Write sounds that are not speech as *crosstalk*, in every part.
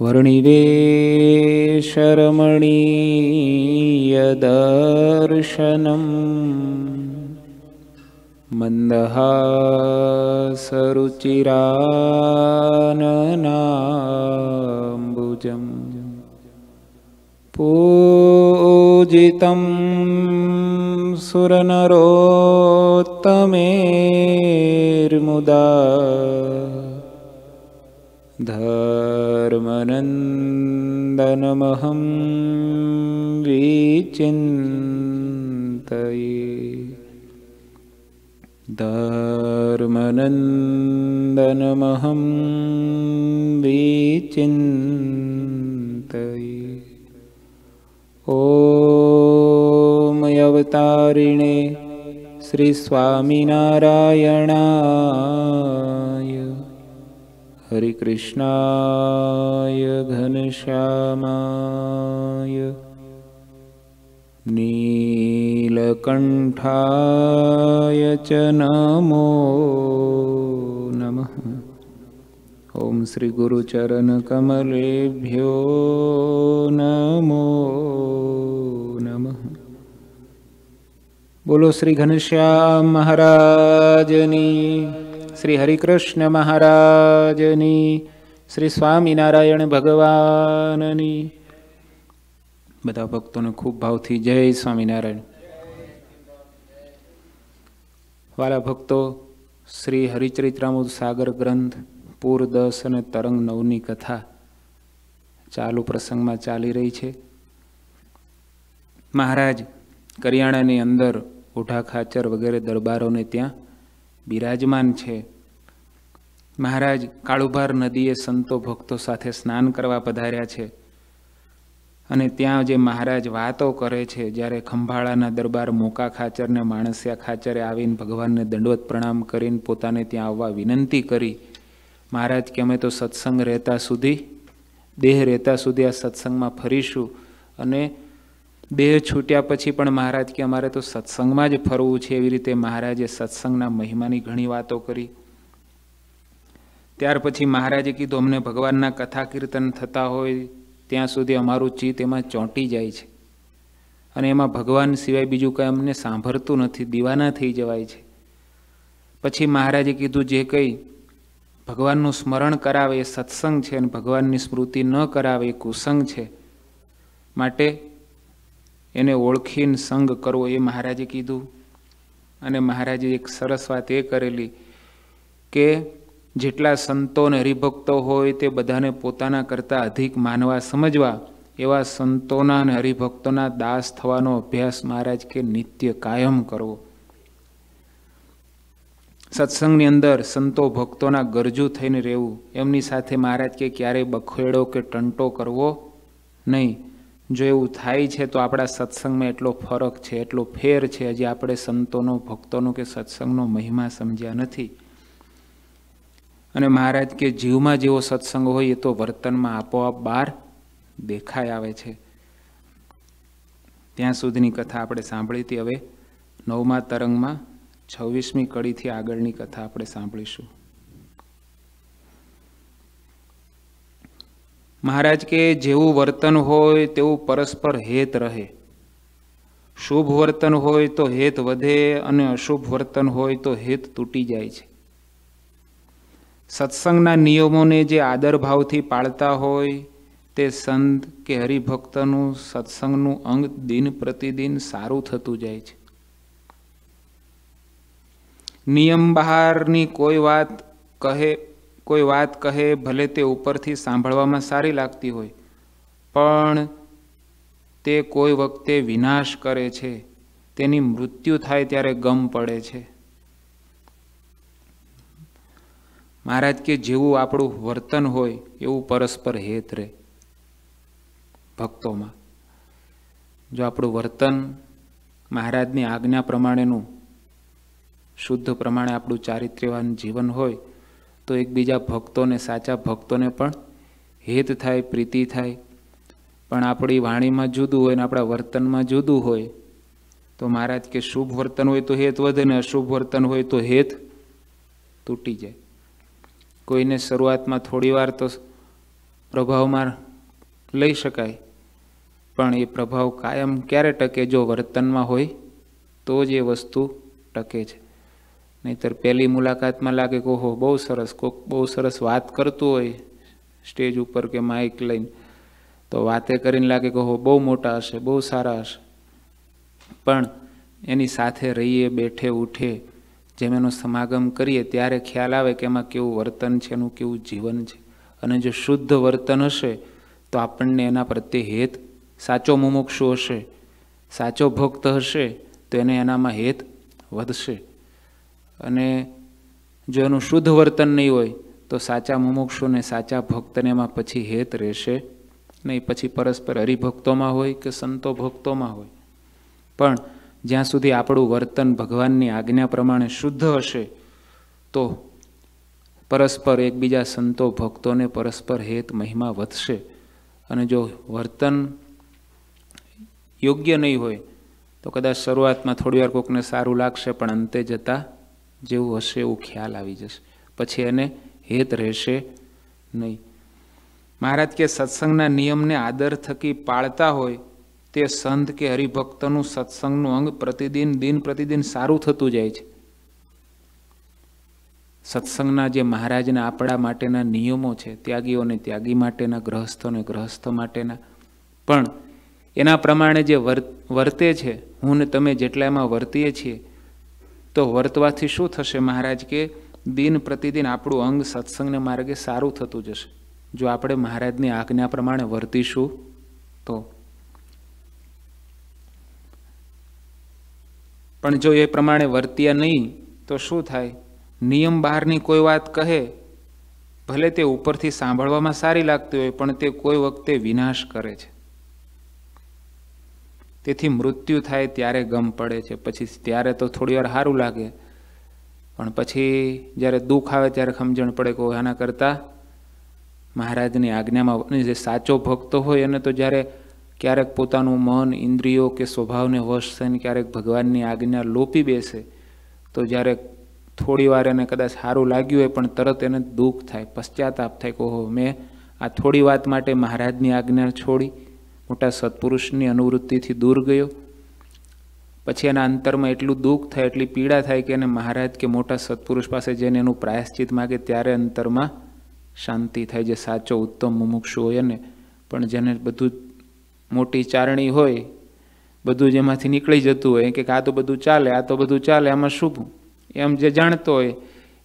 वर्णिवेशरमणीयदर्शनम् मन्दहासरुचिराननाम्बुजम्। पूजितं सुरनरोत्तमेर्मुदा धर्मनन्दनमहं विचिन्तये। धर्मनन्दनमहं विचिन्तये। ॐ अवतारिणे श्रीस्वामिनारायणाय हरिकृष्णाय घनश्यामाय नीलकण्ठाय च नमो नमः ॐ श्रीगुरुचरणकमलेभ्यो नमो नमः બોલો શ્રી ઘનશ્યામ મહારાજની શ્રી હરિકૃષ્ણ મહારાજની, શ્રી સ્વામિનારાયણ ભગવાનની. બધા ભક્તોને ખૂબ ભાવથી જય સ્વામિનારાયણ. વાલા ભક્તો, શ્રી હરિચરિત્રામૃત સાગર ગ્રંથ, પૂર, દસ અને તરંગ નવની કથા ચાલુ પ્રસંગમાં ચાલી રહી છે. મહારાજ કરિયાણાની અંદર ઓઢા ખાચર વગેરે દરબારોને ત્યાં બિરાજમાન છે. મહારાજ, કાળુભાર નદીએ સંતો ભક્તો સાથે સ્નાન કરવા પધાર્યા છે. અને ત્યાં જે મહારાજ વાતો કરે છે, જ્યારે ખંભાળાના દરબાર મોકા ખાચરને માણસિયા ખાચરે આવીને ભગવાનને દંડવત પ્રણામ કરીને પોતાને ત્યાં આવવા વિનંતી કરી, મહારાજ, કે અમે તો સત્સંગ રહેતા સુધી, દેહ રહેતા સુધી આ સત્સંગમાં ફરીશું અને દેહ છૂટ્યા પછી પણ મહારાજ, કે અમારે તો સત્સંગમાં જ ફરવું છે, એવી રીતે મહારાજે સત્સંગના મહિમાની ઘણી વાતો કરી. ત્યાર પછી મહારાજે કીધું, અમને ભગવાનના કથા કીર્તન થતા હોય, ત્યાં સુધી અમારું ચિત્ત એમાં ચોંટી જાય છે. અને એમાં ભગવાન સિવાય બીજું કંઈ અમને સાંભળતું નથી, દીવાના થઈ જવાય છે. પછી મહારાજે કીધું, જે કંઈ ભગવાનનું સ્મરણ કરાવે, એ સત્સંગ છે અને ભગવાનની સ્મૃતિ ન કરાવે, એ કુસંગ છે. માટે એને ઓળખીને સંગ કરવો. એ મહારાજે કીધું. અને મહારાજે એક સરસ વાત એ કરેલી કે જેટલા સંતો અને હરિભક્તો હોય તે બધાને પોતાના કરતાં અધિક માનવા સમજવા એવા સંતોના અને હરિભક્તોના દાસ થવાનો અભ્યાસ મહારાજ કે નિત્ય કાયમ કરવો. સત્સંગની અંદર સંતો ભક્તોના ગરજુ થઈને રહેવું, એમની સાથે મહારાજ કે ક્યારેય બખેડો કે ટંટો કરવો નહીં. જો એવું થાય છે તો આપણા સત્સંગમાં એટલો ફરક છે, એટલો ફેર છે, હજી આપણે સંતોનો, ભક્તોનો કે સત્સંગનો મહિમા સમજ્યા નથી. અને મહારાજ કે જીવમાં જેવો સત્સંગ હોય એ તો વર્તનમાં આપોઆપ બહાર દેખાય આવે છે. ત્યાં સુધીની કથા આપણે સાંભળી હતી. હવે નવમા તરંગમાં છવ્વીસમી કડીથી આગળની કથા આપણે સાંભળીશું. મહારાજ કે જેવું વર્તન હોય તેવું પરસ્પર હેત રહે. શુભ વર્તન હોય તો હેત વધે અને અશુભ વર્તન હોય તો હેત તૂટી જાય છે. સત્સંગના નિયમોને જે આદરભાવથી પાળતા હોય તે સંત કે હરિભક્તનું સત્સંગનું અંગ દિન પ્રતિદિન સારું થતું જાય છે. નિયમ બહારની કોઈ વાત કહે, કોઈ વાત કહે ભલે તે ઉપરથી સાંભળવામાં સારી લાગતી હોય, પણ તે કોઈ વખતે વિનાશ કરે છે. તેની મૃત્યુ થાય ત્યારે ગમ પડે છે. મહારાજ કે જેવું આપણું વર્તન હોય, એવું પરસ્પર હેત રહે. ભક્તોમાં. જો આપણું વર્તન મહારાજની આજ્ઞા પ્રમાણેનું, શુદ્ધ પ્રમાણે આપણું ચારિત્ર્યવાન જીવન હોય, તો એકબીજા ભક્તોને, સાચા ભક્તોને પણ હેત થાય, પ્રીતિ થાય. પણ આપણી વાણીમાં જુદું હોય ને આપણા વર્તનમાં જુદું હોય, તો મહારાજ કે શુભ વર્તન હોય તો હેત વધે ને અશુભ વર્તન હોય તો હેત તૂટી જાય. કોઈને શરૂઆતમાં થોડી વાર તો પ્રભાવમાં લઈ શકાય, પણ એ પ્રભાવ કાયમ ક્યારે ટકે જો વર્તનમાં હોય, તો જ એ વસ્તુ ટકે છે. નહીતર પહેલી મુલાકાતમાં લાગે કે ઓહો, બહુ સરસ, કોક બહુ સરસ વાત કરતું હોય સ્ટેજ ઉપર કે માઇક લઈને, તો વાતે કરીને લાગે કે ઓહો, બહુ મોટા હશે, બહુ સારા હશે. પણ એની સાથે રહીએ, બેઠે, ઉઠે જેમ એનો સમાગમ કરીએ ત્યારે ખ્યાલ આવે કે એમાં કેવું વર્તન છે, એનું કેવું જીવન છે. અને જો શુદ્ધ વર્તન હશે, તો આપણને એના પ્રત્યે હેત સાચો મુમુક્ષુ હશે, સાચો ભક્ત હશે, તો એને એનામાં હેત વધશે. અને જો એનું શુદ્ધ વર્તન નહીં હોય, તો સાચા મુમુક્ષુને સાચા ભક્તને એમાં પછી હેત રહેશે નહીં. પછી પરસ્પર હરિભક્તોમાં હોય કે સંતો ભક્તોમાં હોય. પણ જ્યાં સુધી આપણું વર્તન ભગવાનની આજ્ઞા પ્રમાણે શુદ્ધ હશે, તો પરસ્પર એકબીજા સંતો ભક્તોને પરસ્પર હેત મહિમા વધશે. અને જો વર્તન યોગ્ય નહીં હોય, તો કદાચ શરૂઆતમાં થોડી વાર કોકને સારું લાગશે, પણ અંતે જતાં જેવું હશે એવું ખ્યાલ આવી જશે. પછી એને હેત રહેશે નહીં. મહારાજ કે સત્સંગના નિયમને આદર થકી પાળતા હોય તે સંત કે હરિભક્તનું સત્સંગનું અંગ પ્રતિદિન, દિન પ્રતિદિન સારું થતું જાય છે. સત્સંગના જે મહારાજના આપણા માટેના નિયમો છે, ત્યાગીઓને ત્યાગી માટેના, ગ્રહસ્થોને ગ્રહસ્થ માટેના, પણ એના પ્રમાણે જે વર્તે છે, હું ને તમે જેટલા એમાં વર્તીએ છીએ, તો વર્તવાથી શું થશે મહારાજ કે દિન પ્રતિદિન આપણું અંગ સત્સંગને માર્ગે સારું થતું જશે. જો આપણે મહારાજની આજ્ઞા પ્રમાણે વર્તીશું, તો પણ જો એ પ્રમાણે વર્ત્યા નહીં, તો શું થાય? નિયમ બહારની કોઈ વાત કહે? ભલે તે ઉપરથી સાંભળવામાં સારી લાગતી હોય, પણ તે કોઈ વખતે વિનાશ કરે છે. તેથી મૃત્યુ થાય ત્યારે ગમ પડે છે. પછી ત્યારે તો થોડી વાર સારું લાગે. પણ પછી જ્યારે દુઃખ આવે ત્યારે સમજણ પડે કે આના કરતાં મહારાજની આજ્ઞામાં જે સાચો ભક્તો હોય, એને તો જ્યારે ક્યારેક પોતાનું મન, ઇન્દ્રિયો કે સ્વભાવને વશ થઈને ક્યારેક ભગવાનની આજ્ઞા લોપી બેસે, તો જ્યારે થોડી વાર એને કદાચ સારું લાગ્યું હોય પણ તરત એને દુઃખ થાય, પશ્ચાતાપ થાય કે, ઓહો, મેં આ થોડી વાત માટે મહારાજની આજ્ઞા છોડી, મોટા સત્પુરુષની અનુવૃત્તિથી દૂર ગયો. પછી એના અંતરમાં એટલું દુઃખ થાય, એટલી પીડા થાય કે એને મહારાજ કે મોટા સત્પુરુષ પાસે જઈને એનું પ્રાયશ્ચિત માગે ત્યારે અંતરમાં શાંતિ થાય, જે સાચો, ઉત્તમ મુમુક્ષુ હોય એને. પણ જેને બધું મોટી ચારણી હોય, બધું જેમાંથી નીકળી જતું હોય. કે આ તો બધું ચાલે, આ તો બધું ચાલે, આમાં શું એમ જે જાણતો હોય,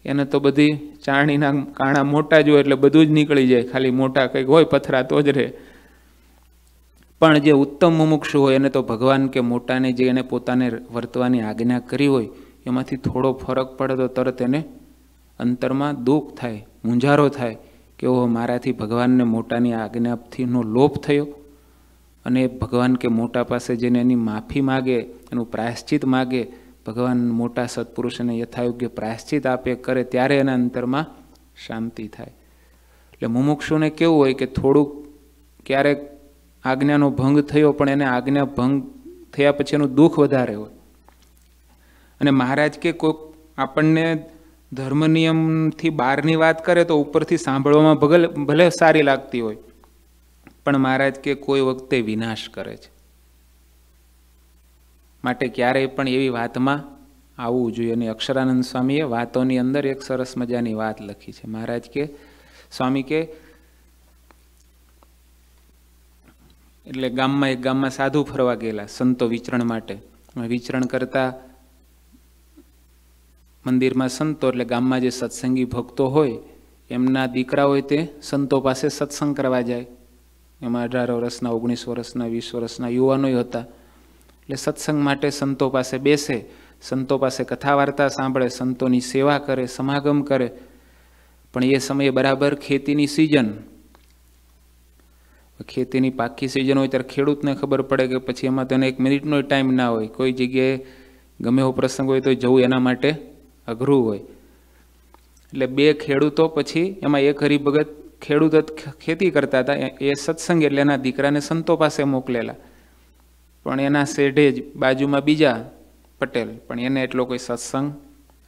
એને તો બધી ચારણીના કાણા મોટા જ હોય એટલે બધું જ નીકળી જાય. ખાલી મોટા કંઈક હોય, પથરા તો જ રહે. પણ જે ઉત્તમ મુમુક્ષુ હોય, એને તો ભગવાન કે મોટાને જે એને પોતાને વર્તવાની આજ્ઞા કરી હોય, એમાંથી થોડો ફરક પડે તો તરત એને અંતરમાં દુઃખ થાય, મૂંઝારો થાય કે ઓહો, મારાથી ભગવાનને મોટાની આજ્ઞાથીનો લોપ થયો. અને ભગવાન કે મોટા પાસે જઈને એની માફી માગે, એનું પ્રાયશ્ચિત માગે, ભગવાન મોટા સત્પુરુષને યથાયોગ્ય પ્રાયશ્ચિત આપે, કરે ત્યારે એના અંતરમાં શાંતિ થાય. એટલે મુમુક્ષુને કેવું હોય કે થોડુંક ક્યારેક આજ્ઞાનો ભંગ થયો, પણ એને આજ્ઞા ભંગ થયા પછી એનું દુઃખ વધારે હોય. અને મહારાજ કે કોઈક આપણને ધર્મ નિયમથી બહારની વાત કરે તો ઉપરથી સાંભળવામાં ભલે સારી લાગતી હોય. પણ મહારાજ કે કોઈ વખતે વિનાશ કરે છે. માટે ક્યારેય પણ એવી વાતમાં આવવું જોઈએ અને અક્ષરાનંદ સ્વામીએ વાતોની અંદર એક સરસ મજાની વાત લખી છે. મહારાજ કે, સ્વામી કે, એટલે ગામમાં એક ગામમાં સાધુ ફરવા ગયેલા સંતો વિચરણ માટે. વિચરણ કરતા મંદિરમાં સંતો, એટલે ગામમાં જે સત્સંગી ભક્તો હોય, એમના દીકરા હોય તે સંતો પાસે સત્સંગ કરવા જાય. એમાં અઢાર વર્ષના, ઓગણીસ વર્ષના, વીસ વર્ષના યુવાનોય હતા. એટલે સત્સંગ માટે સંતો પાસે બેસે, સંતો પાસે કથા વાર્તા સાંભળે, સંતોની સેવા કરે, સમાગમ કરે. પણ એ સમયે બરાબર ખેતીની સિઝન ખેતીની પાકી સિઝન હોય ત્યારે ખેડૂતને ખબર પડે કે પછી એમાં તેને એક મિનિટનો ટાઈમ ના હોય. કોઈ જગ્યાએ ગમે એવો પ્રસંગ હોય તો જવું એના માટે અઘરું હોય. એટલે બે ખેડૂતો પછી એમાં એક હરિભગત ખેડૂત ખેતી કરતા હતા. એ સત્સંગ એટલે એના દીકરાને સંતો પાસે મોકલેલા. પણ એના શેઢે જ બાજુમાં બીજા પટેલ, પણ એને એટલો કોઈ સત્સંગ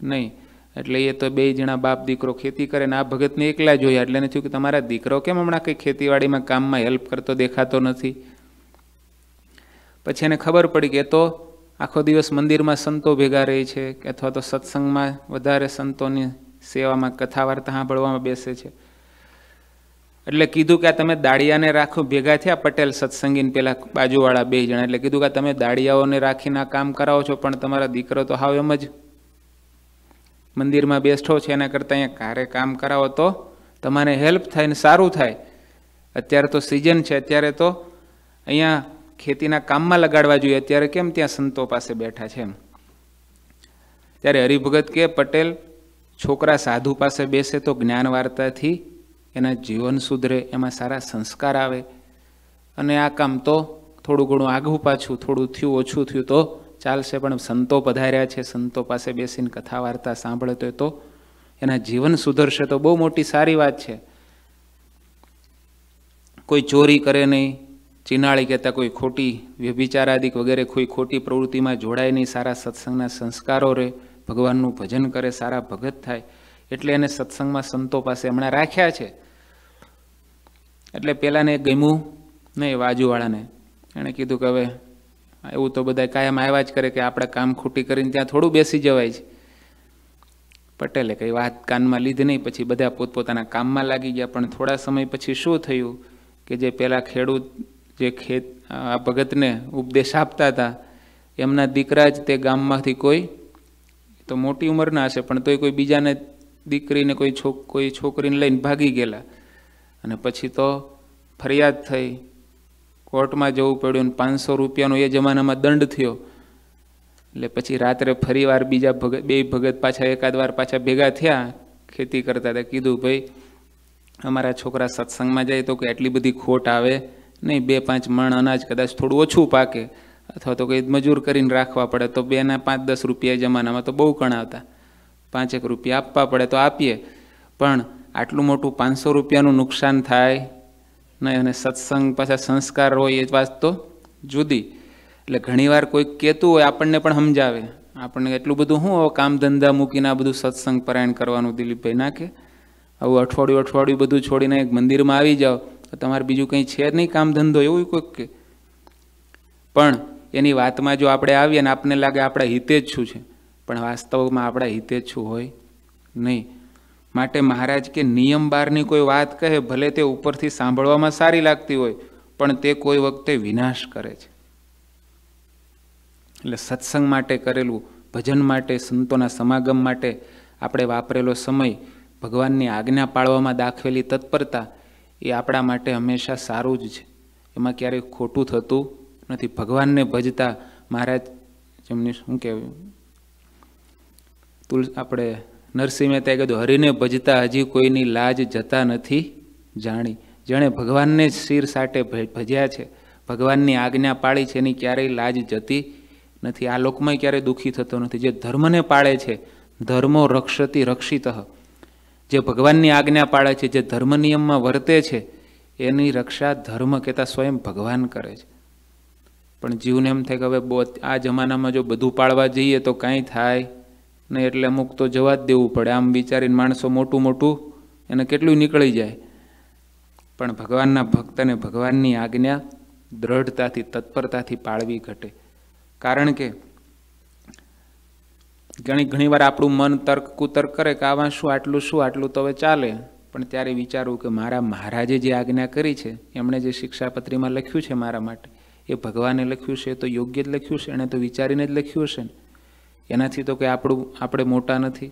નહીં. એટલે એ તો બે જણા બાપ દીકરો ખેતી કરે ને આ ભગતને એકલા જોયા. એટલે એને થયું કે તમારા દીકરો કેમ હમણાં કંઈ ખેતીવાડીમાં કામમાં હેલ્પ કરતો દેખાતો નથી? પછી એને ખબર પડી કે તો આખો દિવસ મંદિરમાં સંતો ભેગા રહે છે, કે અથવા તો સત્સંગમાં વધારે સંતોની સેવામાં કથા વાર્તા સાંભળવામાં બેસે છે. એટલે કીધું કે આ તમે દાડિયાને રાખો, ભેગા થયા, પટેલ સત્સંગીને પેલા બાજુવાળા બે જણા, એટલે કીધું કે તમે દાડિયાઓને રાખીને આ કામ કરાવો છો, પણ તમારા દીકરો તો હાવ એમ જ મંદિરમાં બેઠો છે, એના કરતાં અહીંયા કારે કામ કરાવો તો તમારે હેલ્પ થાય ને સારું થાય. અત્યારે તો સિઝન છે, અત્યારે તો અહીંયા ખેતીના કામમાં લગાડવા જોઈએ, અત્યારે કેમ ત્યાં સંતો પાસે બેઠા છે એમ. ત્યારે હરિભગત કે, પટેલ, છોકરા સાધુ પાસે બેસે તો જ્ઞાન વાર્તાથી એના જીવન સુધરે એમાં સારા સંસ્કાર આવે. અને આ કામ તો થોડું ઘણું આગવું પાછું, થોડું થયું, ઓછું થયું તો ચાલશે, પણ સંતો પધાર્યા છે, સંતો પાસે બેસીને કથા વાર્તા સાંભળે તો તો એના જીવન સુધરશે તો બહુ મોટી સારી વાત છે. કોઈ ચોરી કરે નહીં, ચિનાળી કહેતા કોઈ ખોટી વ્યભિચારાદિક વગેરે કોઈ ખોટી પ્રવૃત્તિમાં જોડાય નહીં, સારા સત્સંગના સંસ્કારો રહે, ભગવાનનું ભજન કરે, સારા ભગત થાય, એટલે એને સત્સંગમાં સંતો પાસે હમણાં રાખ્યા છે. એટલે પહેલાંને ગમ્યું નહીં બાજુવાળાને એણે કીધું કે હવે એવું તો બધા કાયમ આવ્યા જ કરે કે આપણે કામ ખૂટી કરીને ત્યાં થોડું બેસી જવાય છે. પટેલે કંઈ વાત કાનમાં લીધી નહીં, પછી બધા પોતપોતાના કામમાં લાગી ગયા, પણ થોડા સમય પછી શું થયું કે જે પહેલાં ખેડૂત જે ખેત આ ભગતને ઉપદેશ આપતા હતા, એમના દીકરા જ તે ગામમાંથી કોઈ તો મોટી ઉંમરના હશે, પણ તોય કોઈ બીજાને દીકરીને કોઈ છોક, કોઈ છોકરીને લઈને ભાગી ગયેલા. અને પછી તો ફરિયાદ થઈ. કોર્ટમાં જવું પડ્યું અને પાંચસો રૂપિયાનો એ જમાનામાં દંડ થયો. એટલે પછી રાત્રે ફરીવાર બીજા ભગત બે ભગત પાછા એકાદ વાર પાછા ભેગા થયા. ખેતી કરતા હતા. કીધું, ભાઈ, અમારા છોકરા સત્સંગમાં જાય તો કે આટલી બધી ખોટ આવે. નહીં, બે પાંચ મણ અનાજ કદાચ થોડું ઓછું પાકે. અથવા તો કંઈ મજૂર કરીને રાખવા પડે. તો બેના પાંચ દસ રૂપિયા જમાનામાં તો બહુ કણાવતા. પાંચેક રૂપિયા આપવા પડે તો આપીએ. પણ આટલું મોટું પાંચસો રૂપિયાનું નુકસાન થાય નહીં અને સત્સંગ પાછા સંસ્કાર હોય એ વાત તો જુદી. એટલે ઘણીવાર કોઈ કહેતું હોય આપણને પણ સમજાવે. આપણને એટલું બધું શું કામ ધંધા મૂકીને આ બધું સત્સંગ પરાયણ કરવાનું દિલીપભાઈ ના કે આવું અઠવાડિયું અઠવાડિયું બધું છોડીને એક મંદિરમાં આવી જાઓ, તો તમારે બીજું કંઈ છે નહીં કામ ધંધો એવું કોઈક કે? પણ એની વાતમાં જો આપણે આવીએ ને આપને લાગે આપણા હિતે જ શું છે? પણ વાસ્તવમાં આપણા હિતે જ શું હોય? નહીં. માટે મહારાજ કે નિયમ બારની કોઈ વાત કહે, ભલે તે ઉપરથી સાંભળવામાં સારી લાગતી હોય, પણ તે કોઈ વખતે વિનાશ કરે છે. એટલે સત્સંગ માટે કરેલું, ભજન માટે, સંતોના સમાગમ માટે આપણે વાપરેલો સમય, ભગવાનની આજ્ઞા પાળવામાં દાખવેલી તત્પરતા, એ આપણા માટે હંમેશા સારું જ છે. એમાં ક્યારેય ખોટું થતું નથી. ભગવાનને ભજતા મહારાજ જેમની શું કહેવાય? તુલ, આપણે નરસિંહ મહેતાએ કીધું, હરિને ભજતા હજી કોઈની લાજ જતા નથી જાણી. જેણે ભગવાનને જ શિર સાટે ભજ્યા છે. ભગવાનની આજ્ઞા પાળી છે, એની ક્યારેય લાજ જતી નથી. આ લોકમાં ક્યારેય દુઃખી થતો નથી. જે ધર્મને પાળે છે, ધર્મો રક્ષતી રક્ષિત. જે ભગવાનની આજ્ઞા પાળે છે, જે ધર્મ નિયમમાં વર્તે છે, એની રક્ષા ધર્મ કહેતા સ્વયં ભગવાન કરે છે. પણ જીવને એમ થાય કે હવે આ જમાનામાં જો બધું પાળવા જઈએ તો કાંઈ થાય નહીં એટલે અમુક તો જવા જ દેવું પડે. આમ વિચારીને માણસો મોટું મોટું એને કેટલું નીકળી જાય. પણ ભગવાનના ભક્તને ભગવાનની આજ્ઞા દ્રઢતાથી, તત્પરતાથી પાળવી ઘટે. કારણ કે ઘણી, ઘણીવાર આપણું મન તર્ક કુતર્ક કરે કે આવા શું, આટલું શું, આટલું તો હવે ચાલે. પણ ત્યારે વિચારવું કે મારા મહારાજે જે આજ્ઞા કરી છે, એમણે જે શિક્ષાપત્રીમાં લખ્યું છે મારા માટે, એ ભગવાને લખ્યું છે તો યોગ્ય જ લખ્યું છે, એણે તો વિચારીને જ લખ્યું હશે ને. એનાથી તો કે આપણું, આપણે મોટા નથી.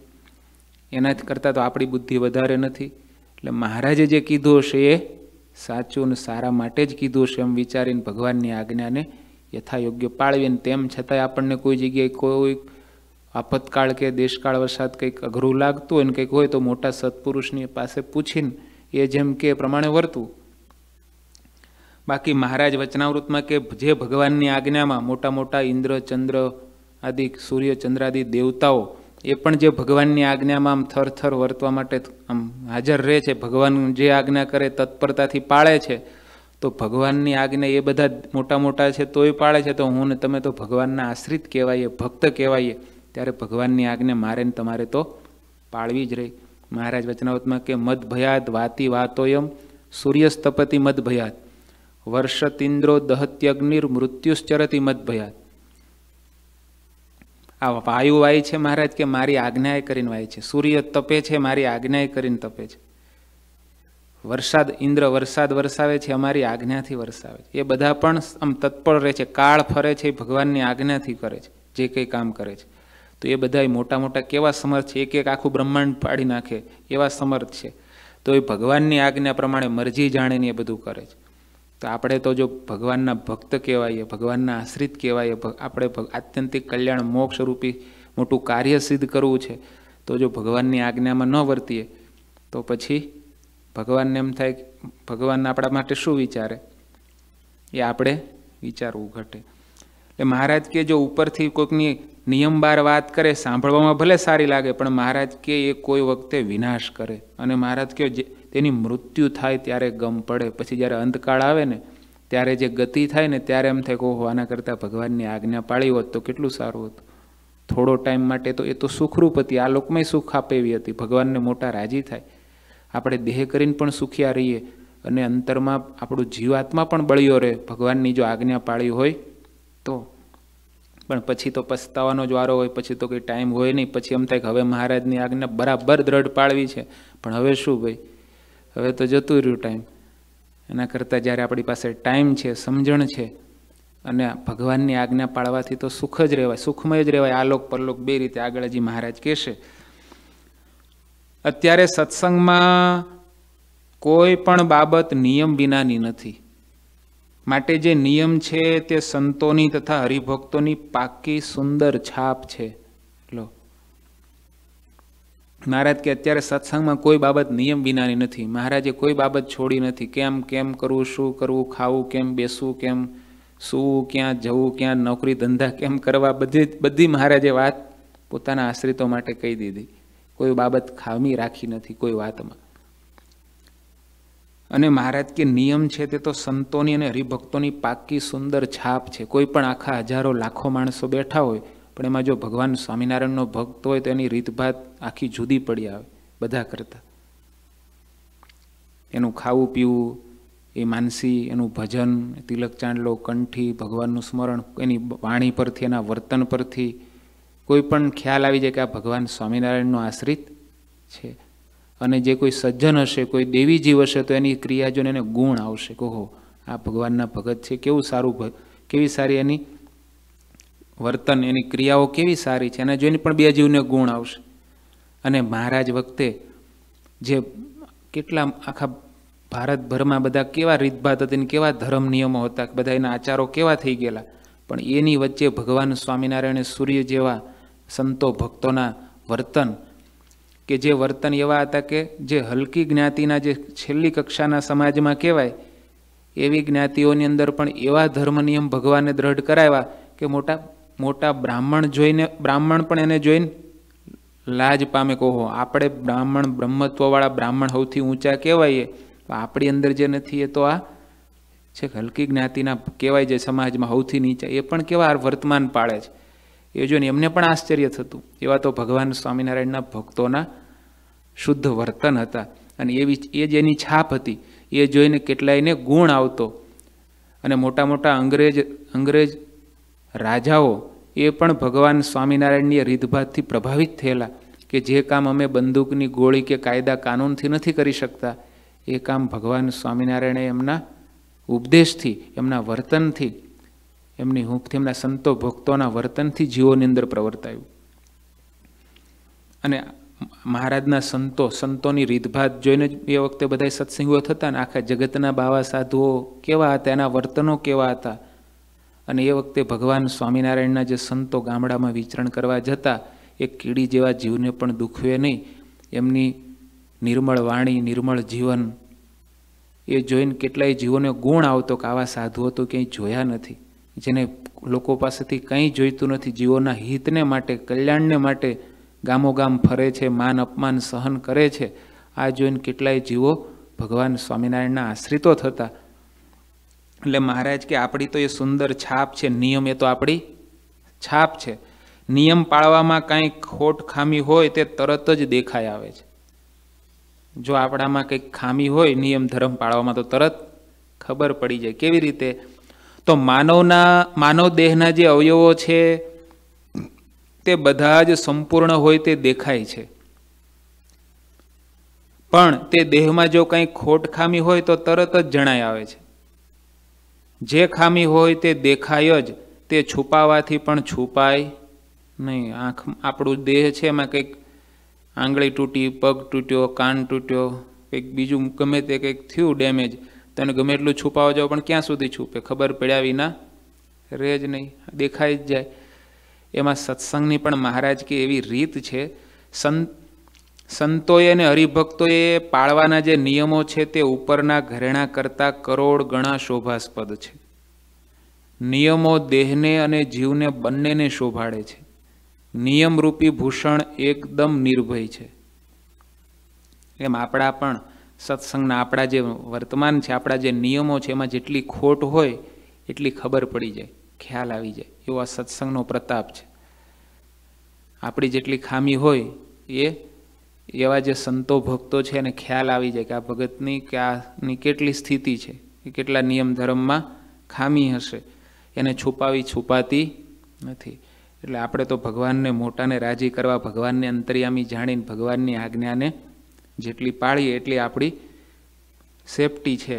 એનાથી કરતાં તો આપણી બુદ્ધિ વધારે નથી. એટલે મહારાજે જે કીધું હશે એ સાચું અને સારા માટે જ કીધું હશે એમ વિચારીને ભગવાનની આજ્ઞાને યથાયોગ્ય પાળવીને. તેમ છતાંય આપણને કોઈ જગ્યાએ કોઈ આપતકાળ કે દેશકાળ વરસાદ કંઈક અઘરું લાગતું હોય ને કંઈક હોય તો મોટા સત્પુરુષની પાસે પૂછીને એ જેમ કે પ્રમાણે વર્તું. બાકી મહારાજ વચનાવૃતમાં કે જે ભગવાનની આજ્ઞામાં મોટા મોટા ઇન્દ્ર, ચંદ્ર આદિ સૂર્ય ચંદ્રાદિ દેવતાઓ, એ પણ જે ભગવાનની આજ્ઞામાં આમ થર થર વર્તવા માટે આમ હાજર રહે છે, ભગવાન જે આજ્ઞા કરે તત્પરતાથી પાળે છે, તો ભગવાનની આજ્ઞા એ બધા મોટા મોટા છે તોય પાળે છે, તો હું ને તમે તો ભગવાનના આશ્રિત કહેવાઈએ, ભક્ત કહેવાઈએ, ત્યારે ભગવાનની આજ્ઞા મારે ને તમારે તો પાળવી જ રહી. મહારાજ વચનાવતમાં કે મદ ભયાત વાતી વાતોયમ સૂર્યસ્તપતિ મદ ભયાત વર્ષતિન્દ્રો દહત્યગ્નિર મૃત્યુશ્ચરતી મદ ભયાત આ વાયુ વાય છે મહારાજ કે મારી આજ્ઞાએ કરીને વાય છે? સૂર્ય તપે છે, મારી આજ્ઞાએ કરીને તપે છે. વરસાદ, ઇન્દ્ર વરસાદ વરસાવે છે, અમારી આજ્ઞાથી વરસાવે છે. એ બધા પણ આમ તત્પર રહે છે, કાળ ફરે છે ભગવાનની આજ્ઞાથી કરે છે, જે કંઈ કામ કરે છે. તો એ બધા મોટા મોટા કેવા સમર્થ છે? એક એક આખું બ્રહ્માંડ પાડી નાખે, એવા સમર્થ છે. તો એ ભગવાનની આજ્ઞા પ્રમાણે મરજી જાણીને એ બધું કરે છે. તો આપણે તો જો ભગવાનના ભક્ત કહેવાઈએ, ભગવાનના આશ્રિત કહેવાય આપણે આત્યંતિક કલ્યાણ મોક્ષ રૂપી મોટું કાર્ય સિદ્ધ કરવું છે, તો જો ભગવાનની આજ્ઞામાં ન વર્તીએ, તો પછી ભગવાનને એમ થાય ભગવાન આપણા માટે શું વિચારે? એ આપણે વિચારવું ઘટે. એટલે મહારાજ કે જો ઉપરથી કોઈકની નિયમબાર વાત કરે, સાંભળવામાં ભલે સારી લાગે, પણ મહારાજ કે એ કોઈ વખતે વિનાશ કરે. અને મહારાજ કે તેની મૃત્યુ થાય ત્યારે ગમ પડે. પછી જ્યારે અંતકાળ આવે ને, ત્યારે જે ગતિ થાય ને, ત્યારે એમ થાય કે, ઓહો, આના કરતાં ભગવાનની આજ્ઞા પાળી હોત તો કેટલું સારું હતું. થોડો ટાઈમ માટે તો એ તો સુખરૂપ હતી. આ લોકમાંય સુખ આપે એવી હતી. ભગવાનને મોટા રાજી થાય. આપણે દેહ કરીને પણ સુખિયા રહીએ અને અંતરમાં આપણું જીવાત્મા પણ બળ્યો રહે. ભગવાનની જો આજ્ઞા પાળી હોય તો. પણ પછી તો પસ્તાવાનો જ વારો હોય. પછી તો કંઈ ટાઈમ હોય નહીં. પછી એમ થાય કે હવે મહારાજની આજ્ઞા બરાબર દ્રઢ પાળવી છે. પણ હવે શું ભાઈ? હવે તો જતું રહ્યું ટાઈમ એના કરતાં જ્યારે આપણી પાસે ટાઈમ છે, સમજણ છે, અને ભગવાનની આજ્ઞા પાળવાથી તો સુખ જ રહેવાય, સુખમય જ રહેવાય, આલોક પરલોક બે રીતે આગળ હજી મહારાજ કહેશે. અત્યારે સત્સંગમાં કોઈ પણ બાબત નિયમ વિનાની નથી. માટે જે નિયમ છે તે સંતોની તથા હરિભક્તોની પાકી સુંદર છાપ છે. મહારાજ કે અત્યારે સત્સંગમાં કોઈ બાબત નિયમ વિનાની નથી. મહારાજે કોઈ બાબત છોડી નથી. કેમ કેમ કરવું, શું કરવું, ખાવું, કેમ બેસવું, કેમ શું ક્યાં જવું, ક્યાં નોકરી ધંધા, કેમ કરવા, બધી બધી મહારાજે વાત પોતાના આશ્રિતો માટે કહી દીધી. કોઈ બાબત ખામી રાખી નથી કોઈ વાતમાં. અને મહારાજ કે નિયમ છે તે તો સંતોની અને હરિભક્તોની પાકી સુંદર છાપ છે. કોઈ પણ આખા હજારો, લાખો માણસો બેઠા હોય પણ એમાં જો ભગવાન સ્વામિનારાયણનો ભક્ત હોય તો એની રીતભાત આખી જુદી પડી આવે, બધા કરતા. એનું ખાવું પીવું, એ માનસી, એનું ભજન તિલક ચાંદલો, કંઠી, ભગવાનનું સ્મરણ, એની વાણી પરથી, એના વર્તન પરથી કોઈ પણ ખ્યાલ આવી જાય કે આ ભગવાન સ્વામિનારાયણનો આશ્રિત છે. અને જે કોઈ સજ્જન હશે, કોઈ દેવીજીવ હશે, તો એની ક્રિયા જોઈને એને ગુણ આવશે કહો આ ભગવાનના ભગત છે, કેવું સારું કેવી સારી એની વર્તન, એની ક્રિયાઓ કેવી સારી છે એને જોઈને પણ બે જીવને ગુણ આવશે. અને મહારાજ વખતે જે કેટલા આખા ભારતભરમાં બધા કેવા રીતભાત હતી કેવા ધર્મ નિયમો હતા બધા એના આચારો કેવા થઈ ગયેલા. પણ એની વચ્ચે ભગવાન સ્વામિનારાયણે સૂર્ય જેવા સંતો ભક્તોના વર્તન, કે જે વર્તન એવા હતા કે જે હલકી જ્ઞાતિના, જે છેલ્લી કક્ષાના સમાજમાં કહેવાય, એવી જ્ઞાતિઓની અંદર પણ એવા ધર્મ નિયમ ભગવાને દ્રઢ કરાવ્યા કે મોટા મોટા બ્રાહ્મણ જોઈને, બ્રાહ્મણ પણ એને જોઈને લાજ પામે કહો આપણે બ્રાહ્મણ બ્રહ્મત્વવાળા બ્રાહ્મણ સૌથી ઊંચા કહેવાઈએ આપણી અંદર જે નથી એ તો આ છે હલકી જ્ઞાતિના કહેવાય જે સમાજમાં સૌથી નીચા, એ પણ કેવા વર્તમાન પાળે છે. એ જોઈને એમને પણ આશ્ચર્ય થતું. એવા તો ભગવાન સ્વામિનારાયણના ભક્તોના શુદ્ધ વર્તન હતા. અને એવી એ જ એની છાપ હતી. એ જોઈને કેટલાયને ગુણ આવતો. અને મોટા મોટા અંગ્રેજ અંગ્રેજ રાજાઓ એ પણ ભગવાન સ્વામિનારાયણની રીતભાતથી પ્રભાવિત થયેલા કે જે કામ અમે બંદૂકની ગોળી કે કાયદા કાનૂનથી નથી કરી શકતા, એ કામ ભગવાન સ્વામિનારાયણે એમના ઉપદેશથી, એમના વર્તનથી, એમની હૂંફથી, એમના સંતો ભક્તોના વર્તનથી જીવોની અંદર પ્રવર્તાયું. અને મહારાજના સંતો, સંતોની રીતભાત જોઈને જ એ વખતે બધા સત્સંગો થતા ને આખા જગતના બાવા સાધુઓ કેવા હતા, એના વર્તનો કેવા હતા અને એ વખતે ભગવાન સ્વામિનારાયણના જે સંતો ગામડામાં વિચરણ કરવા જતા એ કીડી જેવા જીવને પણ દુખવે નહીં. એમની નિર્મળ વાણી, નિર્મળ જીવન, એ જોઈને કેટલાય જીવોને ગુણ આવતો કે આવા સાધુઓ તો ક્યાંય જોયા નથી. જેને લોકો પાસેથી કંઈ જોઈતું નથી, જીવોના હિતને માટે, કલ્યાણને માટે ગામોગામ ફરે છે, માન અપમાન સહન કરે છે. આ જોઈને કેટલાય જીવો ભગવાન સ્વામિનારાયણના આશ્રિતો થતા એટલે મહારાજ કે આપણી તો એ સુંદર છાપ છે, નિયમ એ તો આપણી છાપ છે. નિયમ પાળવામાં કાંઈ ખોટ ખામી હોય તે તરત જ દેખાઈ આવે છે. જો આપણામાં કંઈક ખામી હોય, નિયમ ધર્મ પાળવામાં તો તરત ખબર પડી જાય. કેવી રીતે? તો માનવના માનવ દેહના જે અવયવો છે, તે બધા જ સંપૂર્ણ હોય તે દેખાય છે. પણ તે દેહમાં જો કંઈ ખોટ ખામી હોય તો તરત જ જણાય આવે છે. જે ખામી હોય તે દેખાય જ, તે છુપાવાથી પણ છુપાય નહીં. આંખ, આપણું દેહ છે એમાં કંઈક આંગળી તૂટી, પગ તૂટ્યો, કાન તૂટ્યો, કંઈક બીજું ગમે તે કંઈક થયું ડેમેજ તને ગમે એટલું છુપાવા જાઓ પણ ક્યાં સુધી છુપે? ખબર પડ્યા વિના રહે જ નહીં. દેખાઈ જ જાય. એમાં સત્સંગની પણ મહારાજ કે એવી રીત છે, સંત સંતોએ અને હરિભક્તોએ પાળવાના જે નિયમો છે તે ઉપરના ઘરેણા કરતાં કરોડ ગણા શોભાસ્પદ છે. નિયમો દેહને અને જીવને બંનેને શોભાડે છે. નિયમરૂપી ભૂષણ એકદમ નિર્ભય છે. એમ આપણા પણ સત્સંગના આપણા જે વર્તમાન છે, આપણા જે નિયમો છે, એમાં જેટલી ખોટ હોય, એટલી ખબર પડી જાય, ખ્યાલ આવી જાય. એવો આ સત્સંગનો પ્રતાપ છે. આપણી જેટલી ખામી હોય, એ એવા જે સંતો ભક્તો છે એને ખ્યાલ આવી જાય કે આ ભગતની કે આની કેટલી સ્થિતિ છે, એ કેટલા નિયમ ધર્મમાં ખામી હશે, એને છુપાવી છુપાતી નથી. એટલે આપણે તો ભગવાનને મોટાને રાજી કરવા, ભગવાનને અંતર્યામી જાણીને, ભગવાનની આજ્ઞાને જેટલી પાળીએ એટલી આપણી સેફટી છે.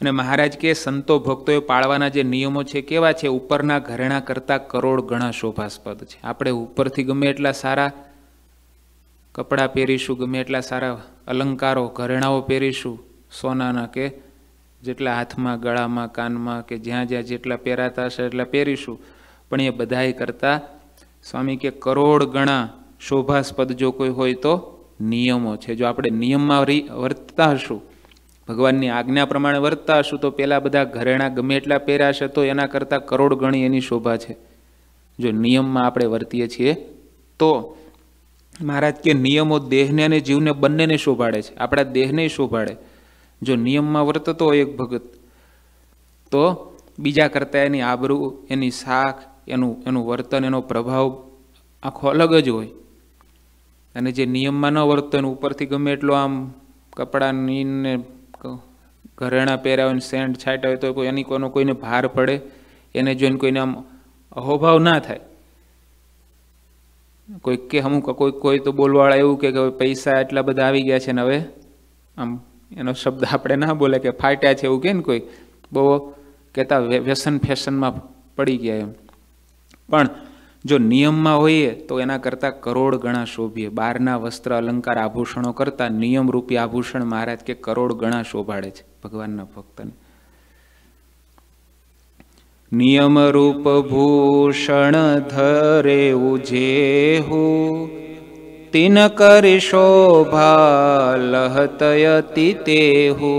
અને મહારાજ કે સંતો ભક્તોએ પાળવાના જે નિયમો છે કેવા છે? ઉપરના ઘરેણા કરતાં કરોડ ગણા શોભાસ્પદ છે. આપણે ઉપરથી ગમે એટલા સારા કપડાં પહેરીશું, ગમે એટલા સારા અલંકારો, ઘરેણાઓ પહેરીશું, સોનાના કે જેટલા હાથમાં, ગળામાં, કાનમાં કે જ્યાં જ્યાં જેટલા પહેરાતા હશે એટલા પહેરીશું. પણ એ બધાય કરતાં સ્વામી કે કરોડ ગણા શોભાસ્પદ જો કોઈ હોય તો નિયમો છે. જો આપણે નિયમમાં વર્તતા હશું, ભગવાનની આજ્ઞા પ્રમાણે વર્તતા હશું, તો પહેલાં બધા ઘરેણા ગમે એટલા પહેરાશે તો એના કરતાં કરોડ ગણી એની શોભા છે. જો નિયમમાં આપણે વર્તીએ છીએ, તો મહારાજ કે નિયમો દેહને અને જીવને બંનેને શોભાડે છે. આપણા દેહને શોભાડે. જો નિયમમાં વર્તતો હોય એક ભગત, તો બીજા કરતાં એની આબરૂ, એની શાખ, એનું એનું વર્તન, એનો પ્રભાવ આખો અલગ જ હોય. અને જે નિયમમાં ન વર્તતો એને ઉપરથી ગમે એટલો આમ કપડાની ને ઘરેણા પહેર્યા હોય સેન્ટ છાંટ્યા હોય તો એની કોઈનો કોઈને ભાર પડે, એને જોઈને કોઈને આમ અહોભાવ ના થાય. કોઈ કે અમુક કોઈ કોઈ તો બોલવાળા એવું કે પૈસા એટલા બધા આવી ગયા છે ને હવે? આમ એનો શબ્દ આપણે ના બોલે કે ફાટ્યા છે એવું કે ને કોઈ? બહુ કહેતા વ્યસન ફેશનમાં પડી ગયા એમ. પણ જો નિયમમાં હોઈએ તો એના કરતાં કરોડ ગણા શોભીએ. બહારના વસ્ત્ર અલંકાર આભૂષણો કરતાં નિયમરૂપી આભૂષણ મહારાજ કે કરોડ ગણા શોભાડે છે ભગવાનના ભક્તને. नियमरूपभूषणधरे उजेहु तिनकरि शोभतयतिते हू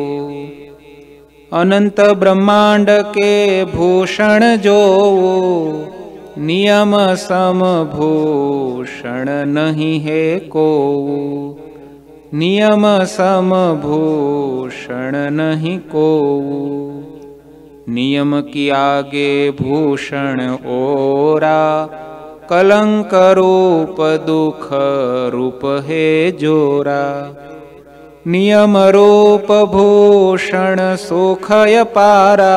अनन्त ब्रह्माण्ड के भूषण जो नियम समभूषण नहि हे को नियम समभूषण नहि को नियम किया गे भूषण ओरा कलंक रूप दुख रूप हे जोरा नियम रूप भूषण सुखय पारा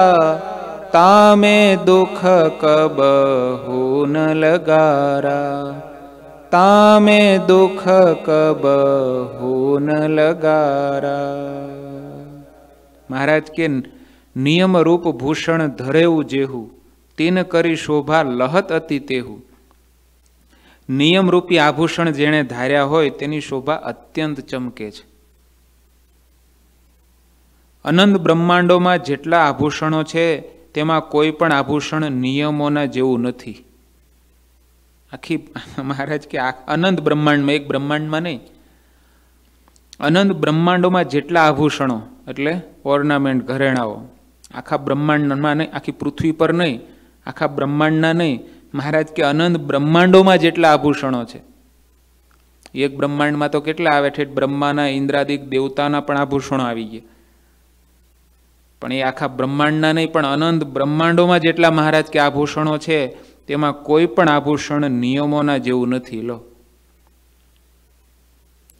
तामे दुख कब न लगारा तामे दुख कब न लगारा महाराज के કબહુ ન લગારા મહારાજ કે નિયમ રૂપ ભૂષણ ધરેવું જેવું તીન કરી શોભા લહત અતિ તેહું. નિયમરૂપી આભૂષણ જેણે ધાર્યા હોય તેની શોભા અત્યંત ચમકે છે. અનંત બ્રહ્માંડોમાં જેટલા આભૂષણો છે, તેમાં કોઈ પણ આભૂષણ નિયમોના જેવું નથી. આખી *laughs* મહારાજ કે અનંત બ્રહ્માંડમાં, એક બ્રહ્માંડમાં નહીં. અનંત બ્રહ્માંડોમાં જેટલા આભૂષણો, એટલે ઓર્નામેન્ટ ઘરેણાઓ આખા બ્રહ્માંડમાં નહીં, આખી પૃથ્વી પર નહીં, આખા બ્રહ્માંડના નહીં. મહારાજ કે અનંત બ્રહ્માંડોમાં જેટલા આભૂષણો છે. એક બ્રહ્માંડમાં તો કેટલા આવે? ઠેઠ બ્રહ્માના, ઇન્દ્રાદિક, દેવતાના પણ આભૂષણો આવી ગયા. પણ એ આખા બ્રહ્માંડના નહીં, પણ અનંત બ્રહ્માંડોમાં જેટલા મહારાજ કે આભૂષણો છે, તેમાં કોઈ પણ આભૂષણ નિયમોના જેવું નથી. લો.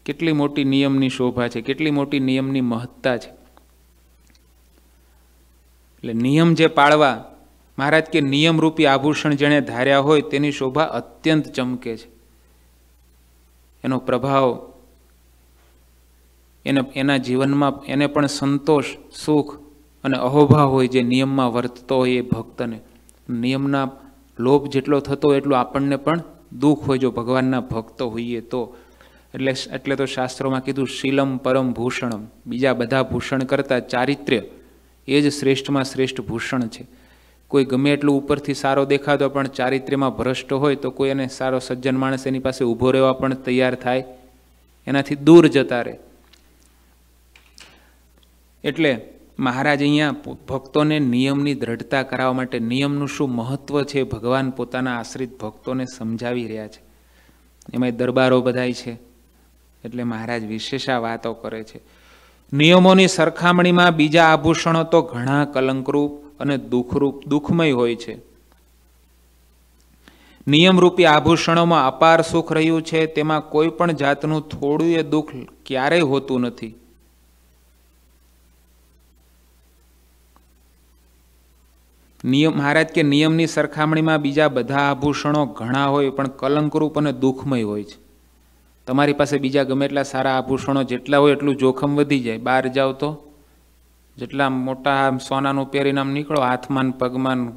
કેટલી મોટી નિયમની શોભા છે, કેટલી મોટી નિયમની મહત્તા છે. એટલે નિયમ જે પાળવા, મહારાજ કે નિયમરૂપી આભૂષણ જેણે ધાર્યા હોય તેની શોભા અત્યંત ચમકે છે. એનો પ્રભાવ, એને, એના જીવનમાં એને પણ સંતોષ, સુખ અને અહોભાવ હોય જે નિયમમાં વર્તતો હોય એ ભક્તને. નિયમના લોભ જેટલો થતો એટલો આપણને પણ દુઃખ હોય જો ભગવાનના ભક્તો હોઈએ તો. એટલે એટલે તો શાસ્ત્રોમાં કીધું શીલમ પરમ ભૂષણમ. બીજા બધા ભૂષણ કરતાં ચારિત્ર્ય એ જ શ્રેષ્ઠમાં શ્રેષ્ઠ ભૂષણ છે. કોઈ ગમે એટલું ઉપરથી સારો દેખાતો પણ ચારિત્ર્યમાં ભ્રષ્ટ હોય તો કોઈ એને સારો સજ્જન માણસ એની પાસે ઊભો રહેવા પણ તૈયાર થાય. એનાથી દૂર જતા રહે. એટલે મહારાજ અહીંયા ભક્તોને નિયમની દ્રઢતા કરાવવા માટે નિયમનું શું મહત્વ છે ભગવાન પોતાના આશ્રિત ભક્તોને સમજાવી રહ્યા છે. એમાં દરબારો બધાય છે. એટલે મહારાજ વિશેષા વાતો કરે છે. નિયમોની સરખામણીમાં બીજા આભૂષણો તો ઘણા કલંકરૂપ અને દુઃખરૂપ, દુઃખમય હોય છે. નિયમરૂપી આભૂષણોમાં અપાર સુખ રહ્યું છે, તેમાં કોઈ પણ જાતનું થોડું એ દુઃખ ક્યારેય હોતું નથી. નિયમ, મહારાજ કે નિયમની સરખામણીમાં બીજા બધા આભૂષણો ઘણા હોય, પણ કલંકરૂપ અને દુઃખમય હોય છે. તમારી પાસે બીજા ગમે એટલા સારા આભૂષણો જેટલા હોય એટલું જોખમ વધી જાય. બહાર જાઓ તો જેટલા મોટા સોનાનું પહેરીને આમ નીકળો, હાથમાં પગમાં